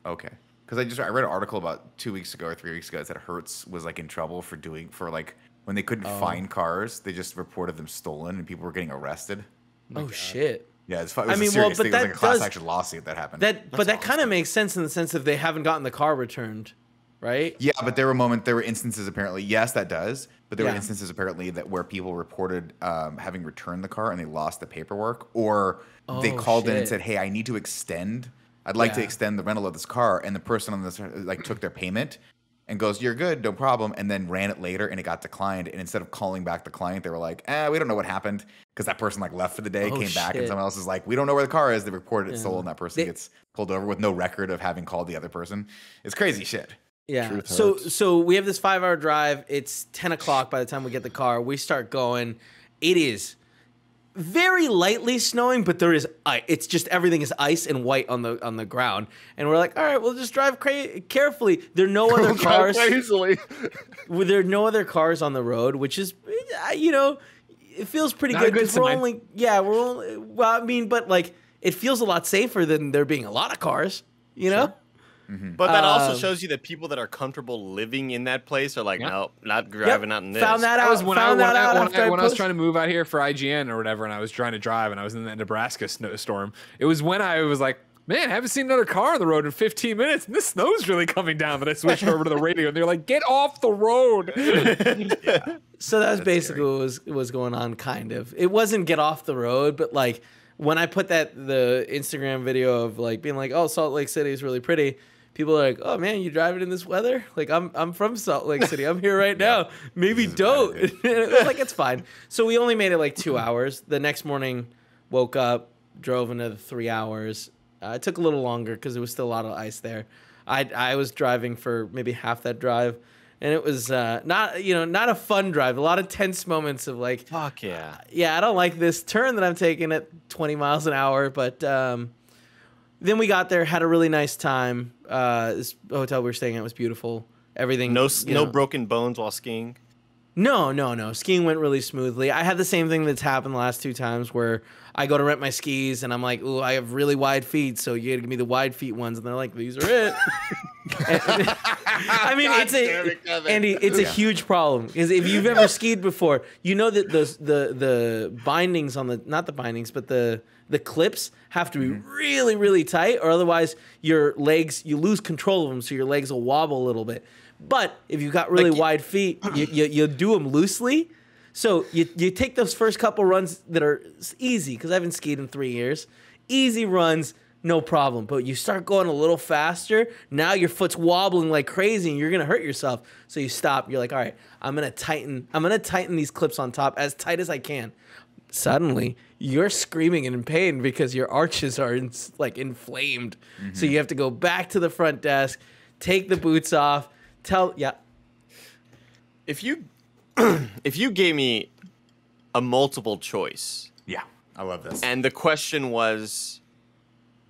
Okay. Because I just I read an article about two weeks ago or three weeks ago that said Hertz was like in trouble for doing for like when they couldn't Oh. find cars, they just reported them stolen and people were getting arrested. Oh shit. Yeah, it's, fu- it I mean, a well, but thing. It was that like a class does- action lawsuit that happened. That, but that kind of makes sense in the sense if they haven't gotten the car returned, right? Yeah, but there were moments, there were instances apparently. Yes, that does. But there Yeah. were instances apparently that where people reported um, having returned the car and they lost the paperwork, or they Oh, called in and said, "Hey, I need to extend. I'd like to extend the rental of this car." And the person on this like took their payment and goes, "You're good, no problem." And then ran it later and it got declined. And instead of calling back the client, they were like, "Eh, we don't know what happened." Because that person like left for the day, Oh, came back, and someone else is like, "We don't know where the car is." They reported it Yeah. stolen. That person They- gets pulled over with no record of having called the other person. It's crazy shit. Yeah. Truth So hurts. so we have this five hour drive. It's ten o'clock by the time we get the car. We start going. It is very lightly snowing, but there is i- it's just everything is ice and white on the on the ground. And we're like, all right, we'll just drive cra- carefully. There are no [LAUGHS] other cars. Crazily. [LAUGHS] There are no other cars on the road, which is, uh, you know, it feels pretty Not good good because we're only, yeah, we're only, well, I mean, but like, it feels a lot safer than there being a lot of cars, you know? But that also Um, shows you that people that are comfortable living in that place are like, Yeah. nope, not driving out in this. Found that That out. was when I, found when, that I, out when, I, I when I was trying to move out here for IGN or whatever, and I was trying to drive, and I was in that Nebraska snowstorm. It was when I was like, "Man, I haven't seen another car on the road in 15 minutes, and this snow's really coming down." That I switched over to the radio, and they're like, "Get off the road!" [LAUGHS] So that was basically what was what was going on. Kind of. It wasn't get off the road, but like when I put that the Instagram video of like being like, "Oh, Salt Lake City is really pretty." People are like, "Oh man, you driving in this weather?" Like I'm I'm from Salt Lake City. I'm here right [LAUGHS] now. Maybe don't. [LAUGHS] it was like it's fine. So we only made it like two hours. The next morning, woke up, drove another three hours. Uh, it took a little longer because there was still a lot of ice there. I I was driving for maybe half that drive and it was uh, not you know not a fun drive. A lot of tense moments of like, Fuck yeah. yeah, I don't like this turn that I'm taking at 20 miles an hour. But um, then we got there, had a really nice time. Uh, this hotel we were staying at was beautiful. Everything, No, no know- broken bones while skiing. No, no, no. Skiing went really smoothly. I had the same thing that's happened the last two times where I go to rent my skis and I'm like, ooh, I have really wide feet, so you gotta give me the wide feet ones. And they're like, these are it. [LAUGHS] [LAUGHS] I mean, it's a Andy, it's a huge problem because if you've ever skied before, you know that the the the bindings on the not the bindings, but the the clips have to be mm-hmm. really really tight, or otherwise your legs you lose control of them, so your legs will wobble a little bit. But if you've got really Like- wide feet, you, [CLEARS THROAT] you you do them loosely. So you you take those first couple runs that are easy because I haven't skied in three years. Easy runs, no problem. But you start going a little faster. Now your foot's wobbling like crazy, and you're gonna hurt yourself. So you stop. You're like, all right, I'm gonna tighten. I'm gonna tighten these clips on top as tight as I can. Suddenly, you're screaming in pain because your arches are in, like inflamed. So mm-hmm. you have to go back to the front desk, take the boots off, tell yeah. If you [CLEARS THROAT] if you gave me a multiple choice Yeah, I love this. and the question was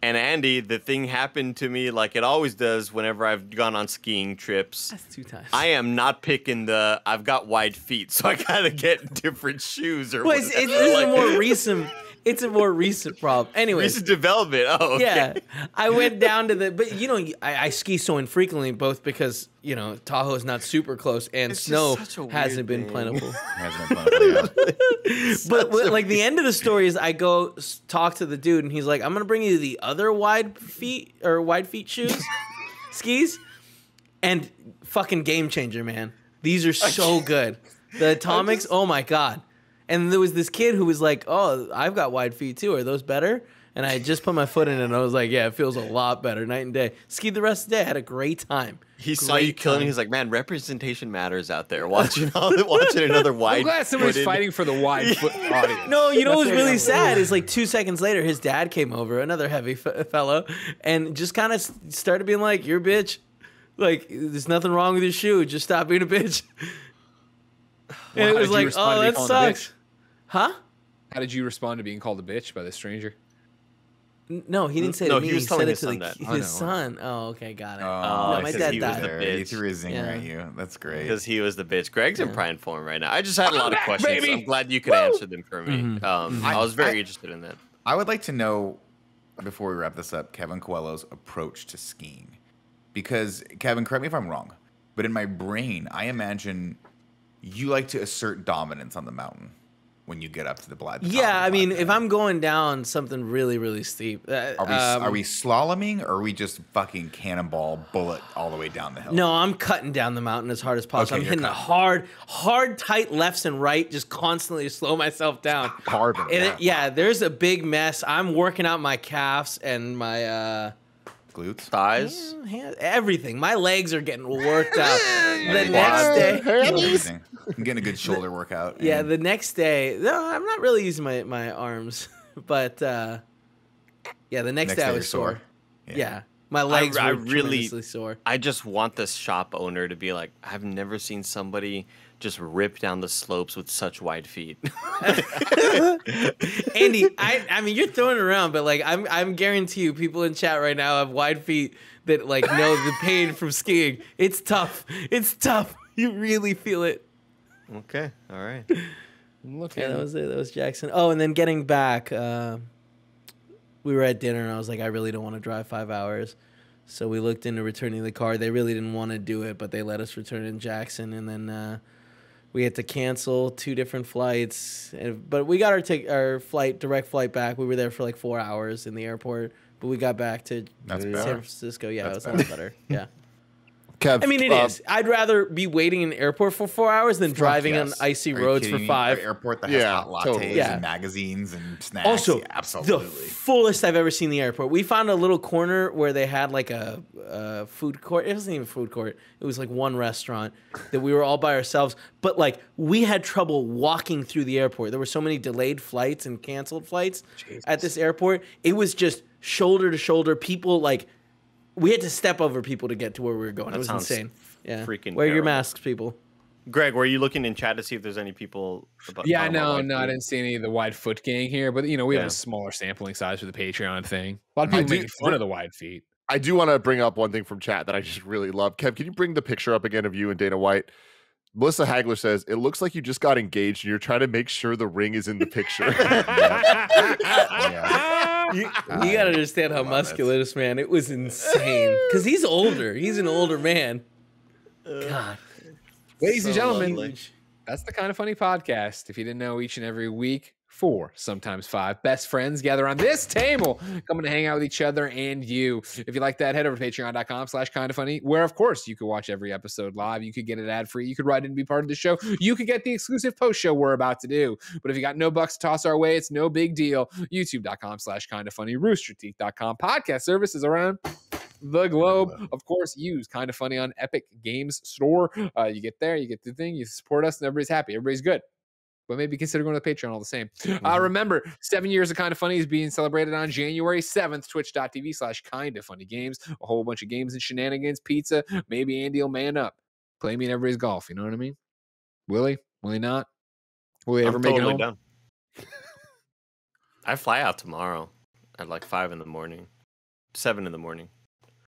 and Andy, the thing happened to me like it always does whenever I've gone on skiing trips. That's two times. I am not picking the I've got wide feet, so I gotta get [LAUGHS] different shoes or Well, it's, it's, whatever. it's a Like, more recent. It's a more recent problem. Anyway, recent development. Oh, okay. yeah, I went down to the. But you know, I, I ski so infrequently, both because you know Tahoe is not super close and It's just snow such a hasn't weird been plentiful. [LAUGHS] Hasn't been plentiful, yeah. [LAUGHS] but what- like the end of the story is, I go talk to the dude, and he's like, "I'm gonna bring you the other wide feet or wide feet shoes, [LAUGHS] skis, and fucking game changer, man. These are so good. The atomics, oh my god." And there was this kid who was like, "Oh, I've got wide feet too. Are those better?" And I just put my foot in it, and I was like, "Yeah, it feels a lot better, night and day." Skied the rest of the day, had a great time. He saw you killing. time. He's like, man, representation matters out there. Watching all, [LAUGHS] watching another wide. I'm glad somebody's fighting for the wide [LAUGHS] foot audience. No, you know That's was really sad is like two seconds later, his dad came over, another heavy f- fellow, and just kind of started being like, "You're a bitch. Like, there's nothing wrong with your shoe. Just stop being a bitch." [LAUGHS] And Well, it was like, "Oh, that called a bitch? sucks." Huh? How did you respond to being called a bitch by the stranger? No, he didn't say it No, to he was He telling said it his to the, that. his no. son. Oh, okay, got it. Oh, no, my dad he was died. the there. You bitch. threw a zinger Yeah. at you. That's great. because he was the bitch. Greg's in Yeah. prime form right now. I just had a lot of back, questions. baby. I'm glad you could answer them for me. Mhm. Um, I- I was very I- interested in that. I would like to know before we wrap this up, Kevin Coello's approach to skiing, because Kevin, correct me if I'm wrong, but in my brain, I imagine you like to assert dominance on the mountain when you get up to the blind. Yeah, I mean, if I'm going down something really, really steep, uh, Are we um, are we slaloming or are we just fucking cannonball bullet all the way down the hill? No, I'm cutting down the mountain as hard as possible. Okay, I'm you're hitting a cutting. hard, hard, tight lefts and right, just constantly slow myself down. Carving. And it, yeah, there's a big mess. I'm working out my calves and my uh, glutes. Thighs. hand, everything. My legs are getting worked out. [LAUGHS] the Quads, next day, everything. I'm getting a good [LAUGHS] shoulder workout. yeah, the next day. No, I'm not really using my my arms, [LAUGHS] but uh, yeah, the next, Next day, I was sore. sore. Yeah. Yeah. my legs I were really- tremendously sore. I just want this shop owner to be like, I've never seen somebody just rip down the slopes with such wide feet. [LAUGHS] Andy, I I mean you're throwing it around, but like I'm I'm guarantee you people in chat right now have wide feet that like know the pain from skiing. It's tough. It's tough. You really feel it. Okay, all right. [LAUGHS] Look Yeah, that was it. That was Jackson. Oh, and then getting back, uh, we were at dinner and I was like, I really don't want to drive five hours. So we looked into returning the car. They really didn't want to do it, but they let us return in Jackson, and then uh, we had to cancel two different flights. And, but we got our tic- our flight, direct flight back. We were there for like four hours in the airport, but we got back to That's San better. Francisco. Yeah, That's it was a lot better. Yeah. [LAUGHS] Kev, I mean, it uh, is. I'd rather be waiting in the airport for four hours than driving yes. on icy Are roads kidding for five. An airport that has Yeah, hot lattes totally. Yeah. and magazines and snacks. Also, Yeah, absolutely. the fullest I've ever seen the airport. We found a little corner where they had like a, a food court. It wasn't even a food court. It was like one restaurant that we were all by ourselves. But like we had trouble walking through the airport. There were so many delayed flights and canceled flights at this airport. It was just shoulder to shoulder. People like we had to step over people to get to where we were going. That it was insane. Yeah, freaking wear your masks, people. Greg, were you looking in chat to see if there's any people? About, Yeah, talking about no, wide no, I feet? didn't see any of the wide foot gang here, but you know, we have a smaller sampling size for the Patreon thing. A lot of I people do- making fun of the wide feet. I do want to bring up one thing from chat that I just really love. Kev, can you bring the picture up again of you and Dana White? Melissa Hagler says, It looks like you just got engaged and you're trying to make sure the ring is in the picture. [LAUGHS] Yeah. [LAUGHS] You, [LAUGHS] you gotta understand how love muscular this man. It was insane because he's older. He's an older man. God, Ladies and gentlemen, lovely. that's the kind of funny podcast. If you didn't know, each and every week, four, sometimes five best friends gather on this table, coming to hang out with each other and you. If you like that, head over to patreon.com slash kind of funny, where of course you could watch every episode live. You could get it ad free. You could write in and be part of the show. You could get the exclusive post show we're about to do. But if you got no bucks to toss our way, it's no big deal. YouTube.com slash kind of funny, roosterteeth.com podcast services around the globe. Of course, use kind of funny on Epic Games Store. Uh, you get there, you get the thing, you support us, and everybody's happy. Everybody's good. But maybe consider going to the Patreon all the same. [LAUGHS] Uh, remember, seven years of Kind of Funny is being celebrated on January 7th, twitch.tv slash kind of funny games. A whole bunch of games and shenanigans, pizza. Maybe Andy will man up. Play me in everybody's golf. You know what I mean? Will he? Will he not? Will he ever I'm make totally it home? done. [LAUGHS] I fly out tomorrow at like five in the morning, seven in the morning.